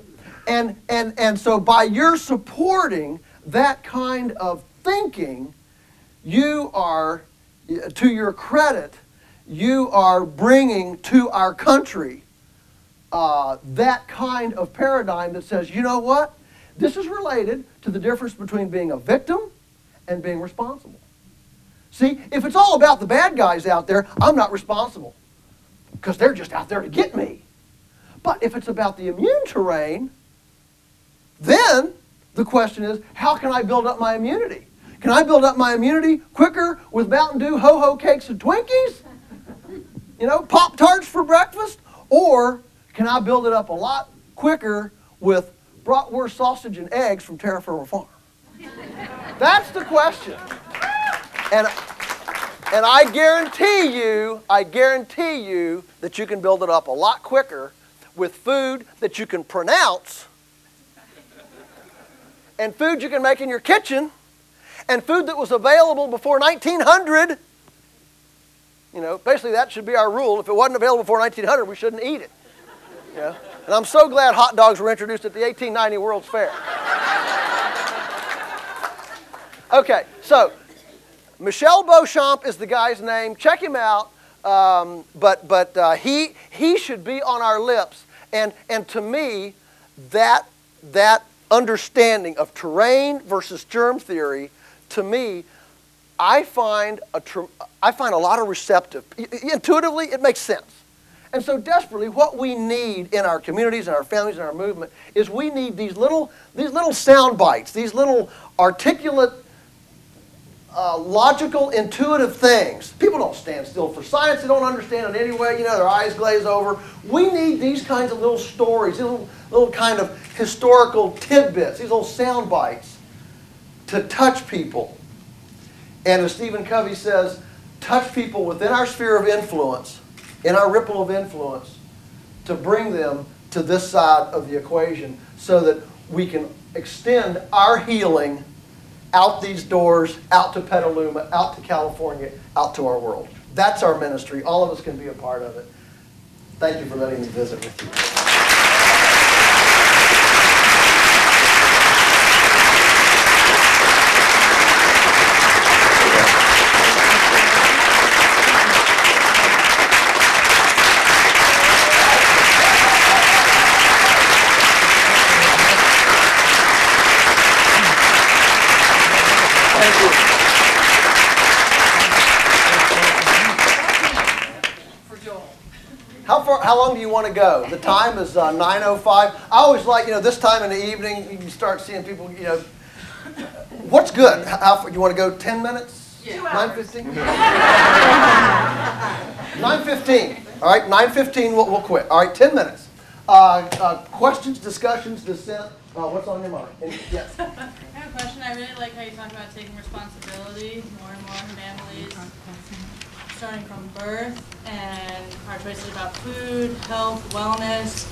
And, and, and so by your supporting that kind of thinking, you are, to your credit, you are bringing to our country uh, that kind of paradigm that says, you know what? This is related to the difference between being a victim and being responsible. See, if it's all about the bad guys out there, I'm not responsible because they're just out there to get me. But if it's about the immune terrain, then the question is, how can I build up my immunity? Can I build up my immunity quicker with Mountain Dew, ho ho cakes, and Twinkies? You know, Pop Tarts for breakfast? Or can I build it up a lot quicker with bratwurst sausage and eggs from Tara Firma Farm? That's the question. And, and I guarantee you, I guarantee you that you can build it up a lot quicker with food that you can pronounce and food you can make in your kitchen and food that was available before 1900. You know, basically that should be our rule. If it wasn't available before 1900, we shouldn't eat it. Yeah. And I'm so glad hot dogs were introduced at the 1890 World's Fair. Okay, so Michel Beauchamp is the guy's name. Check him out. Um, but but uh, he he should be on our lips. And and to me, that that understanding of terrain versus germ theory to me, I find a I find a lot of receptive. Intuitively, it makes sense. And so desperately, what we need in our communities and our families and our movement is we need these little these little sound bites, these little articulate, uh, logical, intuitive things. People don't stand still for science; they don't understand it anyway. You know, their eyes glaze over. We need these kinds of little stories, these little little kind of historical tidbits, these little sound bites, to touch people. And as Stephen Covey says, touch people within our sphere of influence, in our ripple of influence, to bring them to this side of the equation so that we can extend our healing out these doors, out to Petaluma, out to California, out to our world. That's our ministry. All of us can be a part of it. Thank you for letting me visit with you. Thank you. For Joel. How long do you want to go? The time is uh, 9:05. I always like, you know, this time in the evening, you start seeing people. You know, what's good? How, how far? You want to go 10 minutes? Yeah. 9:15. 9:15. All right, 9:15. We'll, we'll quit. All right, 10 minutes. Uh, uh, questions, discussions, dissent. Uh, what's on your mind? And- yes. I have a question. I really like how you talk about taking responsibility more and more families, starting from birth and our choices about food, health, wellness,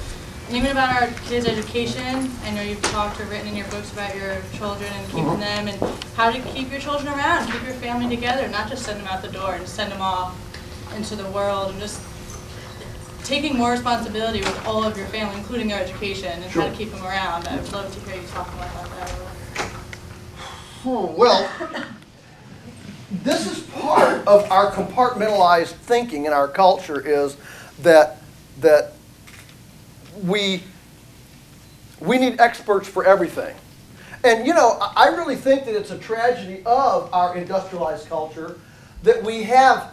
and even about our kids' education. I know you've talked or written in your books about your children and keeping them and how to keep your children around, keep your family together, not just send them out the door and send them off into the world and just taking more responsibility with all of your family, including their education, and how Sure. to keep them around. I would love to hear you talk more about that. Hmm, Well, this is part of our compartmentalized thinking in our culture is that that we we need experts for everything. And you know, I really think that it's a tragedy of our industrialized culture that we have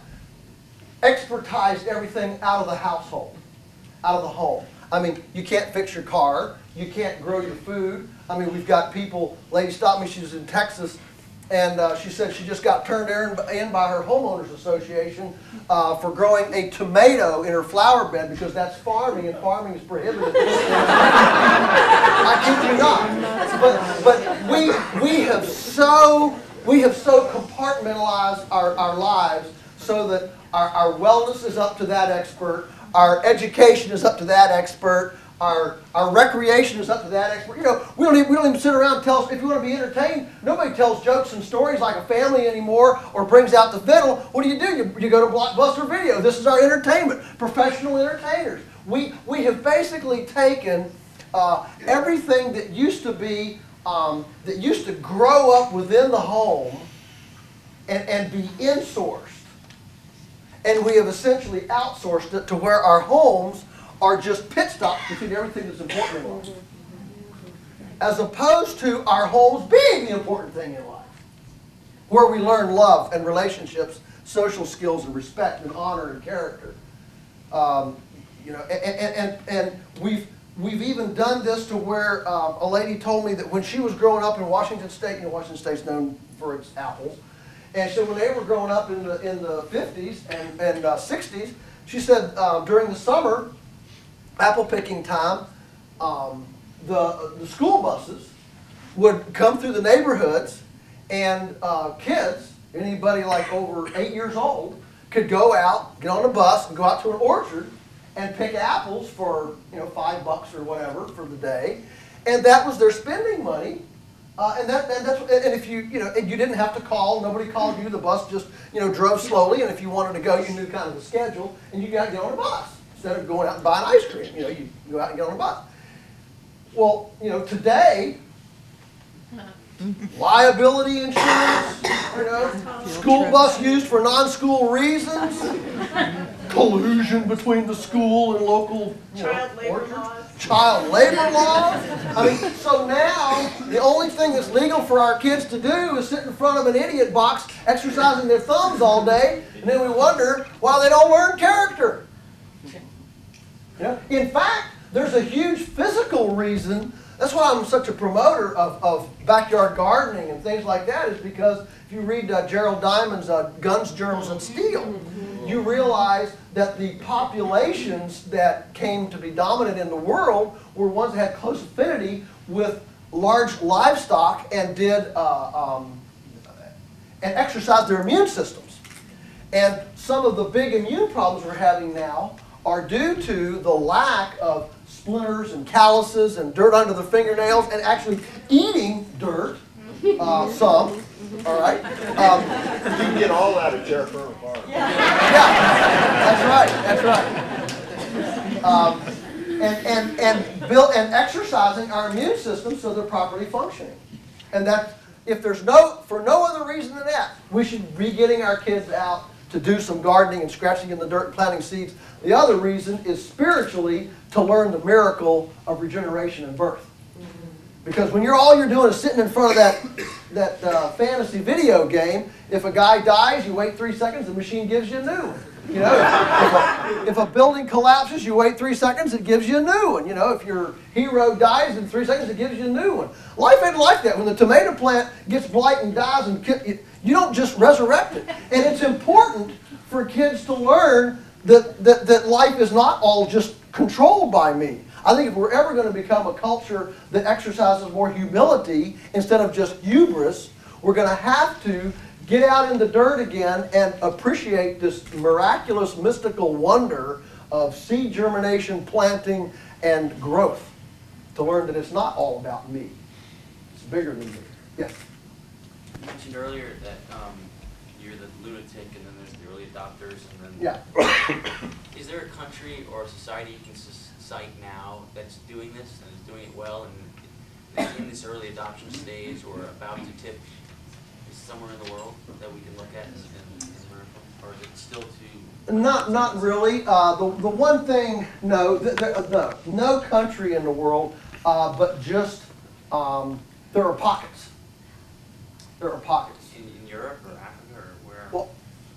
expertized everything out of the household, out of the home. I mean, you can't fix your car, you can't grow your food. I mean, we've got people, lady stopped me, she was in Texas, and uh, she said she just got turned in, by her homeowners association uh, for growing a tomato in her flower bed because that's farming, and farming is prohibited. I kid you not. But, but we, we have so, we have so compartmentalized our, our lives so that our, our wellness is up to that expert, our education is up to that expert, our, our recreation is up to that expert. You know, we don't even, we don't even sit around and tell, us, if you want to be entertained, nobody tells jokes and stories like a family anymore or brings out the fiddle. What do you do? You, you go to Blockbuster Video. This is our entertainment, professional entertainers. We, we have basically taken uh, everything that used to be, um, that used to grow up within the home and, and be insourced. And we have essentially outsourced it to where our homes are just pit stops between everything that's important in life. As opposed to our homes being the important thing in life. Where we learn love and relationships, social skills and respect and honor and character. Um, you know, and, and, and, and we've, we've even done this to where um, a lady told me that when she was growing up in Washington State, you know, Washington State's known for its apples. And so when they were growing up in the, in the 50s and, and uh, 60s, she said um, during the summer, apple picking time, um, the, the school buses would come through the neighborhoods and uh, kids, anybody like over eight years old, could go out, get on a bus and go out to an orchard and pick apples for, you know, five bucks or whatever for the day. And that was their spending money. Uh, and that, and that's, and if you, you know, and you didn't have to call, nobody called you, the bus just, you know, drove slowly, and if you wanted to go, you knew kind of the schedule, and you got to get on a bus instead of going out and buying ice cream. You know, you go out and get on a bus. Well, you know, today, liability insurance, you know, school bus used for non-school reasons, collusion between the school and local, you know, Child labor orchards. laws. Child labor laws. I mean, so now, the only thing that's legal for our kids to do is sit in front of an idiot box exercising their thumbs all day, and then we wonder why they don't learn character. Yeah. In fact, there's a huge physical reason. That's why I'm such a promoter of, of backyard gardening and things like that, is because if you read uh, Jared Diamond's uh, Guns, Germs, and Steel, you realize that the populations that came to be dominant in the world were ones that had close affinity with large livestock and did uh, um, and exercised their immune systems. And some of the big immune problems we're having now are due to the lack of splinters and calluses and dirt under the fingernails and actually eating dirt, uh, some, all right? Um, You can get all that at Tara Firma Farm. yeah, that's right, that's right. Um, and, and, and build, and exercising our immune system so they're properly functioning. And that, if there's no, for no other reason than that, we should be getting our kids out to do some gardening and scratching in the dirt and planting seeds. The other reason is spiritually to learn the miracle of regeneration and birth. Because when you're all you're doing is sitting in front of that that uh, fantasy video game, if a guy dies, you wait three seconds, the machine gives you a new one. You know, if a, if a building collapses, you wait three seconds, it gives you a new one. You know, if your hero dies in three seconds, it gives you a new one. Life ain't like that. When the tomato plant gets blight and dies, and you- you don't just resurrect it. And it's important for kids to learn that, that, that life is not all just controlled by me. I think if we're ever going to become a culture that exercises more humility instead of just hubris, we're going to have to get out in the dirt again and appreciate this miraculous, mystical wonder of seed germination, planting, and growth. To learn that it's not all about me, it's bigger than me. Yes. You mentioned earlier that um, you're the lunatic and then there's the early adopters. Yeah. Is there a country or a society you can cite now that's doing this and is doing it well and is in this early adoption stage or about to tip somewhere in the world that we can look at and, and and learn from? Or is it still too? Not, not really. Uh, the, the one thing, no, th- th- uh, no, no country in the world, uh, but just um, there are pockets. There are pockets. In, in Europe or Africa or where? Well,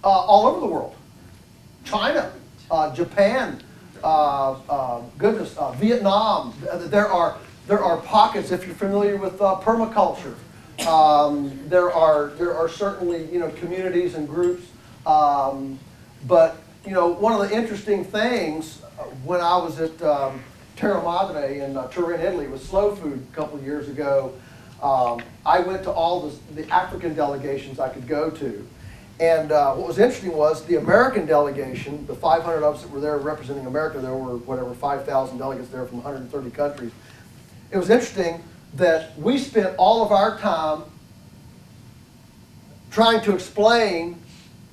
uh, all over the world. China, uh, Japan, uh, uh, goodness, uh, Vietnam. There are there are pockets. If you're familiar with uh, permaculture, um, there are there are certainly you know communities and groups. Um, but you know one of the interesting things when I was at um, Terra Madre in Turin, Italy, with Slow Food a couple of years ago. Um, I went to all the, the African delegations I could go to. And uh, what was interesting was the American delegation, the 500 of us that were there representing America, there were whatever 5,000 delegates there from 130 countries. It was interesting that we spent all of our time trying to explain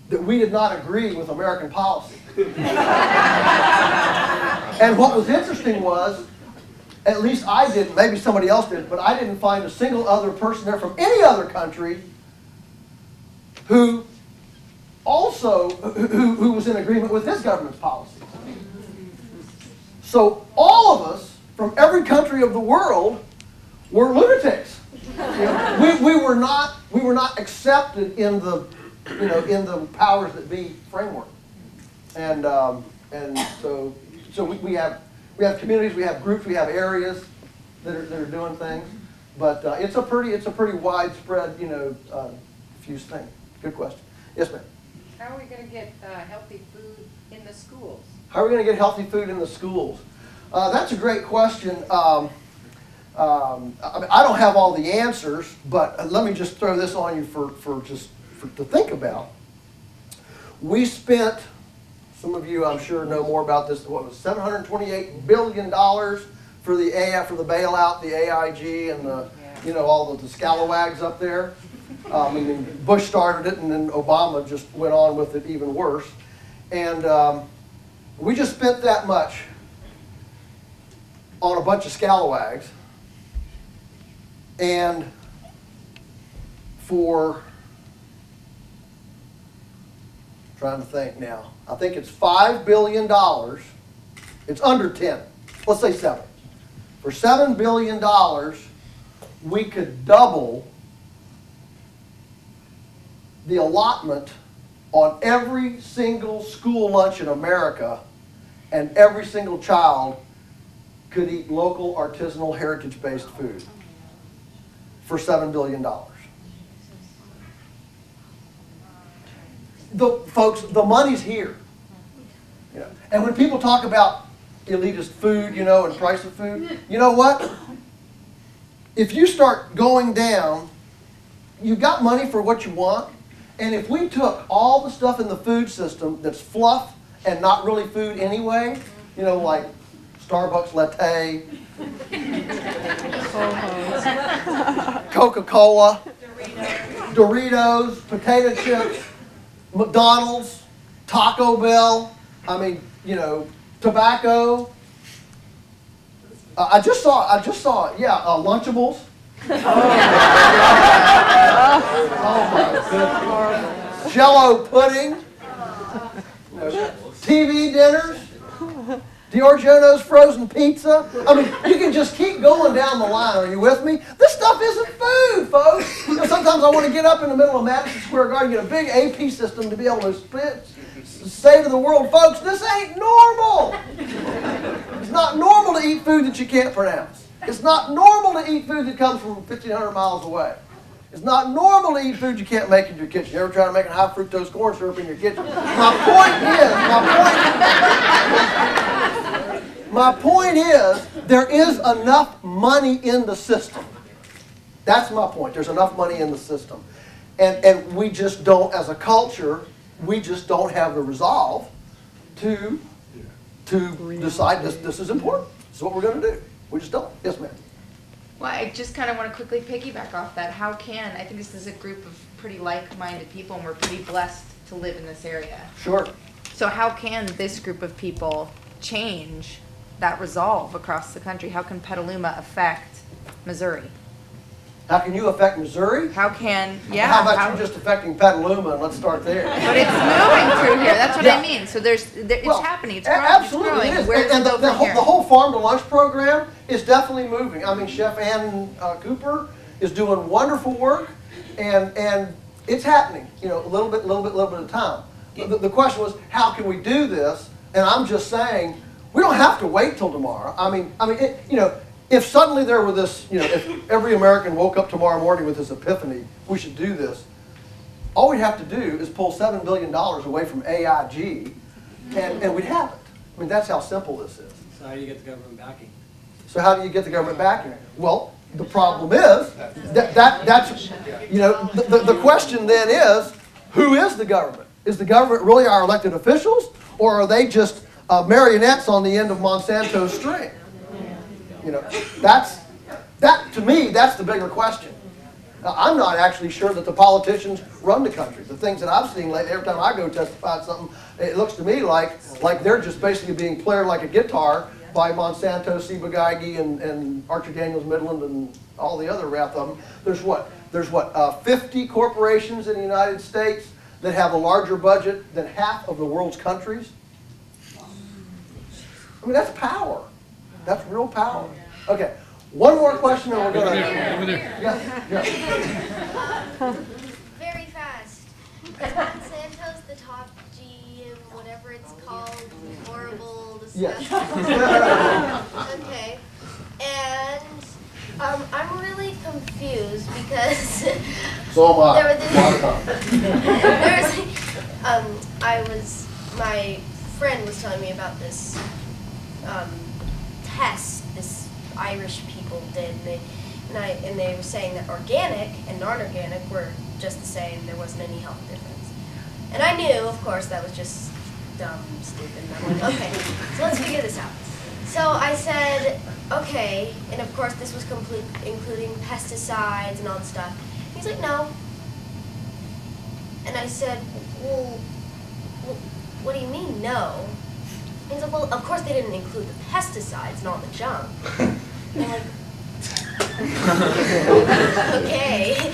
that we did not agree with American policy. and what was interesting was at least I didn't, maybe somebody else did, but I didn't find a single other person there from any other country who also, who, who was in agreement with his government's policies. So all of us from every country of the world were lunatics. You know, we, we were not, we were not accepted in the, you know, in the powers that be framework. And, um, and so, so we, we have, we have communities, we have groups, we have areas that are, that are doing things. But uh, it's a pretty, it's a pretty widespread, you know, uh, diffuse thing. Good question. Yes, ma'am. How are we gonna get, uh, healthy food in the schools? How are we going to get healthy food in the schools? Uh, that's a great question. Um, um, I, mean, I don't have all the answers, but uh, let me just throw this on you for, for just for, to think about. We spent, some of you I'm sure know more about this, what was $728 billion for the AI, for the bailout, the AIG and the, you know, all of the scalawags up there. Um, Bush started it and then Obama just went on with it even worse. And um, we just spent that much on a bunch of scalawags. And for Trying to think now. I think it's five billion dollars. It's under ten. Let's say seven. For seven billion dollars, we could double the allotment on every single school lunch in America, and every single child could eat local artisanal heritage-based food for seven billion dollars. The folks, the money's here. And when people talk about elitist food, you know, and price of food, you know what? If you start going down, you've got money for what you want, and if we took all the stuff in the food system that's fluff and not really food anyway, you know, like Starbucks latte, Coca-Cola, Doritos, potato chips, McDonald's, Taco Bell, I mean, you know, tobacco. Uh, I just saw, I just saw, yeah, uh, Lunchables. Oh my. Jello pudding. TV dinners. Giorgio's frozen pizza. I mean, you can just keep going down the line. Are you with me? This stuff isn't food, folks. You know, sometimes I want to get up in the middle of Madison Square Garden, get a big AP system to be able to spit, say to the world, folks, this ain't normal. It's not normal to eat food that you can't pronounce. It's not normal to eat food that comes from 1,500 miles away. It's not normal to eat food you can't make in your kitchen. You ever try to make a high fructose corn syrup in your kitchen? My point is, my point, my point is, there is enough money in the system. That's my point. There's enough money in the system. And, and we just don't, as a culture, we just don't have the resolve to, to decide this, this is important. This is what we're going to do. We just don't. Yes, ma'am. Well, I just kind of want to quickly piggyback off that. How can, I think this is a group of pretty like-minded people, and we're pretty blessed to live in this area. Sure. So how can this group of people change that resolve across the country? How can Petaluma affect Missouri? How can you affect Missouri? How can, yeah. How about you just affecting Petaluma and let's start there? But it's moving through here, that's what Yeah. I mean. So there's, there- it's Well, happening, it's growing, it's Absolutely growing. it is. Where And- And the, the whole, the whole farm to lunch program is definitely moving. I mean, Chef Ann uh, Cooper is doing wonderful work and, and it's happening, you know, a little bit, a little bit, a little bit of time. The, the question was, how can we do this? And I'm just saying, we don't have to wait till tomorrow. I mean, I mean, it, you know, if suddenly there were this, you know, if every American woke up tomorrow morning with this epiphany, we should do this, all we'd have to do is pull seven billion dollars away from AIG, and, and we'd have it. I mean, that's how simple this is. So how do you get the government backing? So how do you get the government backing? Well, the problem is, that, that, that's, you know, the, the, the question then is, who is the government? Is the government really our elected officials, or are they just uh, marionettes on the end of Monsanto's string? You know, that's, that, to me, that's the bigger question. Now, I'm not actually sure that the politicians run the country. The things that I've seen lately, every time I go testify at something, it looks to me like, like they're just basically being played like a guitar by Monsanto, Ciba-Geigy, and, and Archer Daniels Midland, and all the other wrath of them. There's what, there's what, uh, 50 corporations in the United States that have a larger budget than half of the world's countries? I mean, that's power. That's real power. Okay, one more question and we're gonna. Over, over there. Yeah, yeah. Very fast. Is Monsanto's the top GM, whatever it's called, horrible, disgusting? Yes. Okay. And um, I'm really confused because So am I. There was- A lot of times. there was, um, I was, my friend was telling me about this um, test this Irish people did, and they, and, I, and they were saying that organic and non-organic were just the same. There wasn't any health difference, and I knew, of course, that was just dumb, stupid. And I'm like, okay, so let's figure this out. So I said, okay, and of course this was complete, including pesticides and all the stuff. He's like, no, and I said, well, well, what do you mean, no? He's like, well, of course they didn't include the pesticides and all the junk. And I'm like, okay.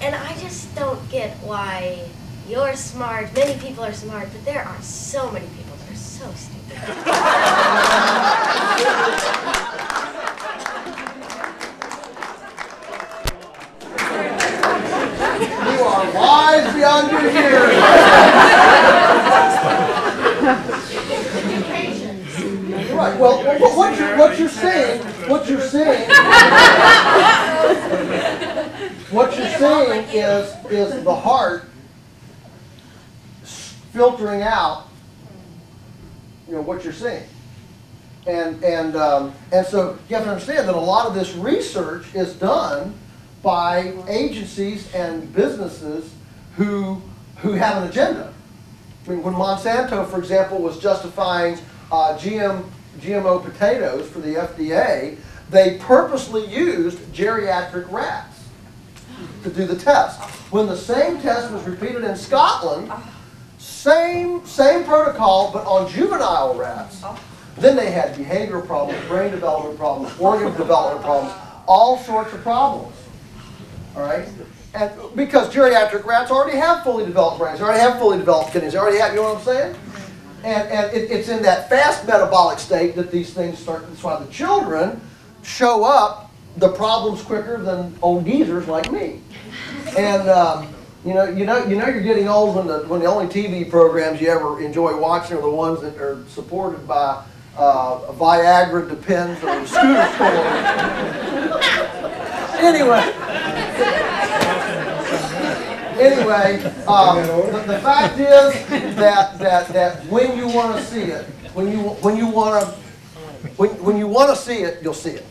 And I just don't get why, you're smart, many people are smart, but there are so many people that are so stupid. You are wise beyond your years. Right, well, wh- what you're, what you're saying, what you're saying, what you're saying is, is the heart filtering out, you know, what you're seeing. And, and, um, and so you have to understand that a lot of this research is done by agencies and businesses who, who have an agenda. I mean, when Monsanto, for example, was justifying uh, GM, GMO potatoes for the FDA, they purposely used geriatric rats to do the test. When the same test was repeated in Scotland, same, same protocol, but on juvenile rats. Then they had behavioral problems, brain development problems, organ development problems, all sorts of problems. All right? And because geriatric rats already have fully developed brains, already have fully developed kidneys, already have, you know what I'm saying? And, and it, it's in that fast metabolic state that these things start, that's why the children show up the problems quicker than old geezers like me. And, um, you know, you know, you know you're getting old when the, when the only TV programs you ever enjoy watching are the ones that are supported by uh, Viagra Depends or Scooter anyway. Anyway, um, the, the fact is that, that, that when you want to see it, when you, when you want to, when, when you want to see it, you'll see it.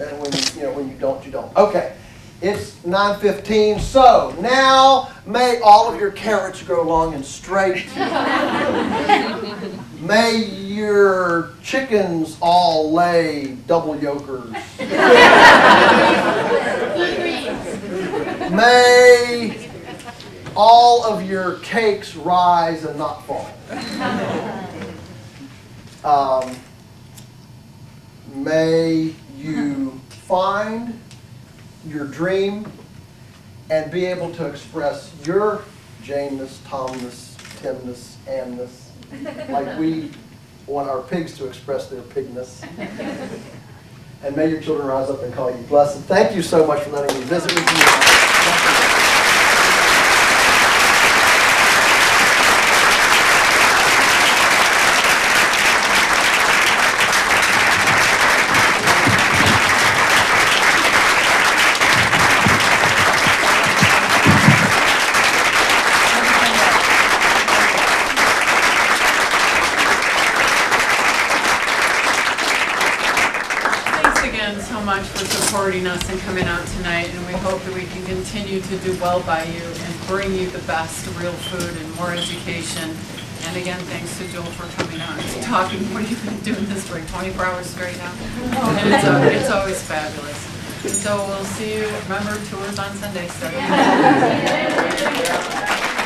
And when you, you know, when you don't, you don't. Okay. It's 9.15, so now may all of your carrots grow long and straight. may your chickens all lay double yolkers. may all of your cakes rise and not fall. Um, may you find your dream and be able to express your Janeness, Tomness, Timness, Anness, like we want our pigs to express their pigness. And may your children rise up and call you blessed. Thank you so much for letting me visit with you. Thanks again so much for supporting us and coming out tonight, and we hope that we can continue to do well by you and bring you the best real food and more education. And again, thanks to Joel for coming on and talking, what have you been doing this for, 24 hours straight now? And it's, it's always fabulous. So we'll see you, remember, tours on Sunday starting.